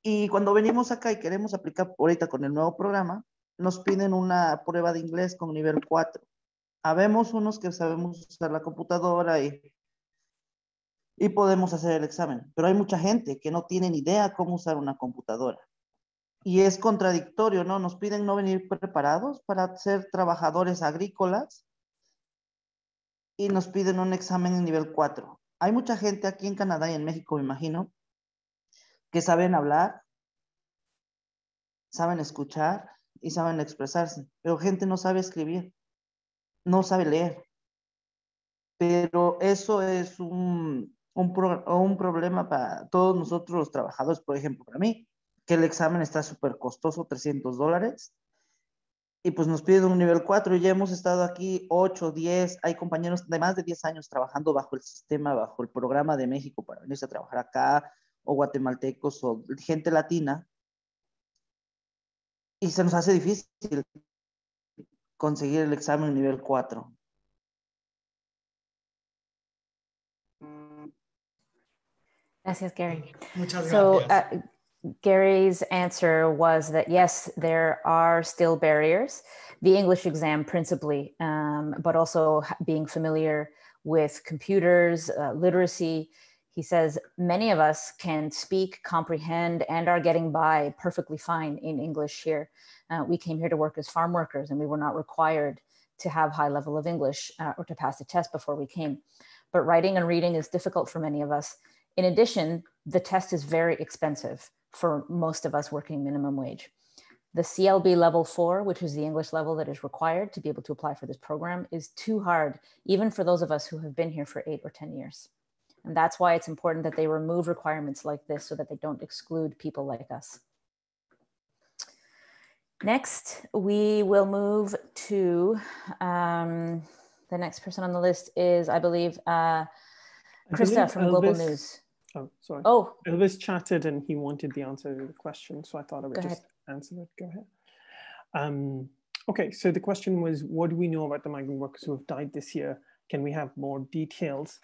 Y cuando venimos acá y queremos aplicar ahorita con el nuevo programa, nos piden una prueba de inglés con nivel 4. Habemos unos que sabemos usar la computadora y, y podemos hacer el examen, pero hay mucha gente que no tiene ni idea cómo usar una computadora. Y es contradictorio, ¿no? Nos piden no venir preparados para ser trabajadores agrícolas y nos piden un examen en nivel 4. Hay mucha gente aquí en Canadá y en México, me imagino, que saben hablar, saben escuchar, y saben expresarse, pero gente no sabe escribir, no sabe leer. Pero eso es un, un, pro, un problema para todos nosotros los trabajadores, por ejemplo, para mí, que el examen está súper costoso, 300 dólares, y pues nos piden un nivel 4 y ya hemos estado aquí 8, 10, hay compañeros de más de 10 años trabajando bajo el sistema, bajo el programa de México para venirse a trabajar acá, o guatemaltecos, o gente latina, y se nos hace difícil conseguir el examen nivel 4. Gracias, Gary. Muchas so, uh, Gary's answer was that yes, there are still barriers, the English exam principally, um, but also being familiar with computers, uh, literacy, he says, many of us can speak, comprehend, and are getting by perfectly fine in English here. Uh, we came here to work as farm workers and we were not required to have high level of English uh, or to pass a test before we came. But writing and reading is difficult for many of us. In addition, the test is very expensive for most of us working minimum wage. The CLB level four, which is the English level that is required to be able to apply for this program, is too hard, even for those of us who have been here for eight or 10 years. And that's why it's important that they remove requirements like this so that they don't exclude people like us. Next, we will move to um, the next person on the list is, I believe, uh, Krista from Elvis, Global News. Oh, sorry. Oh, Elvis chatted and he wanted the answer to the question, so I thought I would Go just ahead. answer it. Go ahead. Um, okay, so the question was, what do we know about the migrant workers who have died this year? Can we have more details?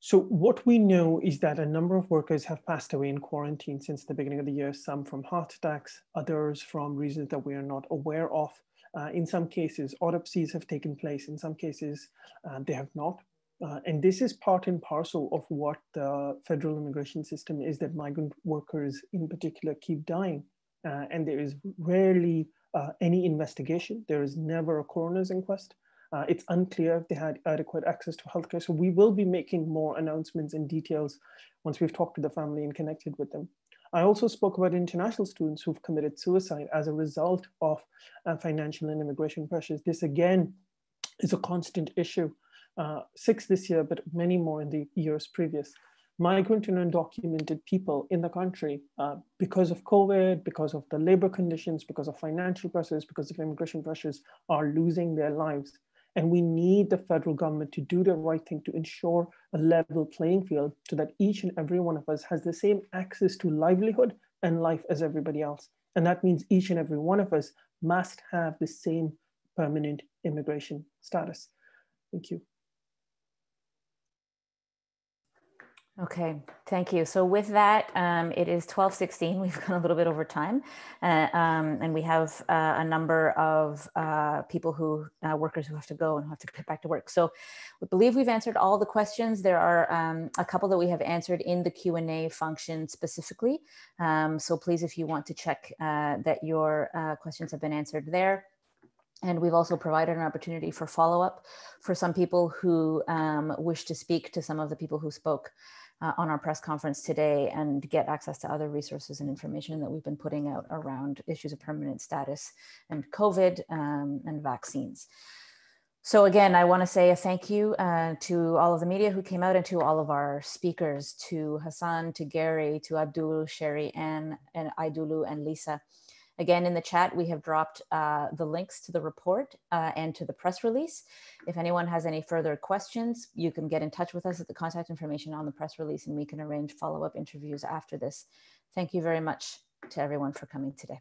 So what we know is that a number of workers have passed away in quarantine since the beginning of the year, some from heart attacks, others from reasons that we are not aware of. Uh, in some cases, autopsies have taken place. In some cases, uh, they have not. Uh, and this is part and parcel of what the federal immigration system is that migrant workers in particular keep dying. Uh, and there is rarely uh, any investigation. There is never a coroner's inquest. Uh, it's unclear if they had adequate access to healthcare. So we will be making more announcements and details once we've talked to the family and connected with them. I also spoke about international students who've committed suicide as a result of uh, financial and immigration pressures. This again is a constant issue. Uh, six this year, but many more in the years previous. Migrant and undocumented people in the country, uh, because of COVID, because of the labor conditions, because of financial pressures, because of immigration pressures, are losing their lives. And we need the federal government to do the right thing to ensure a level playing field so that each and every one of us has the same access to livelihood and life as everybody else. And that means each and every one of us must have the same permanent immigration status. Thank you. Okay, thank you. So with that, um, it is 1216. [laughs] We've gone a little bit over time. Uh, um, and we have uh, a number of uh, people who, uh, workers who have to go and have to get back to work. So we believe we've answered all the questions. There are um, a couple that we have answered in the Q&A function specifically. Um, so please, if you want to check uh, that your uh, questions have been answered there. And we've also provided an opportunity for follow-up for some people who um, wish to speak to some of the people who spoke uh, on our press conference today and get access to other resources and information that we've been putting out around issues of permanent status and COVID um, and vaccines. So again, I want to say a thank you uh, to all of the media who came out and to all of our speakers, to Hussan, to Gary, to Abdul, Sherry-Ann, and Aidulu, and Lisa. Again, in the chat, we have dropped uh, the links to the report uh, and to the press release. If anyone has any further questions, you can get in touch with us at the contact information on the press release and we can arrange follow-up interviews after this. Thank you very much to everyone for coming today.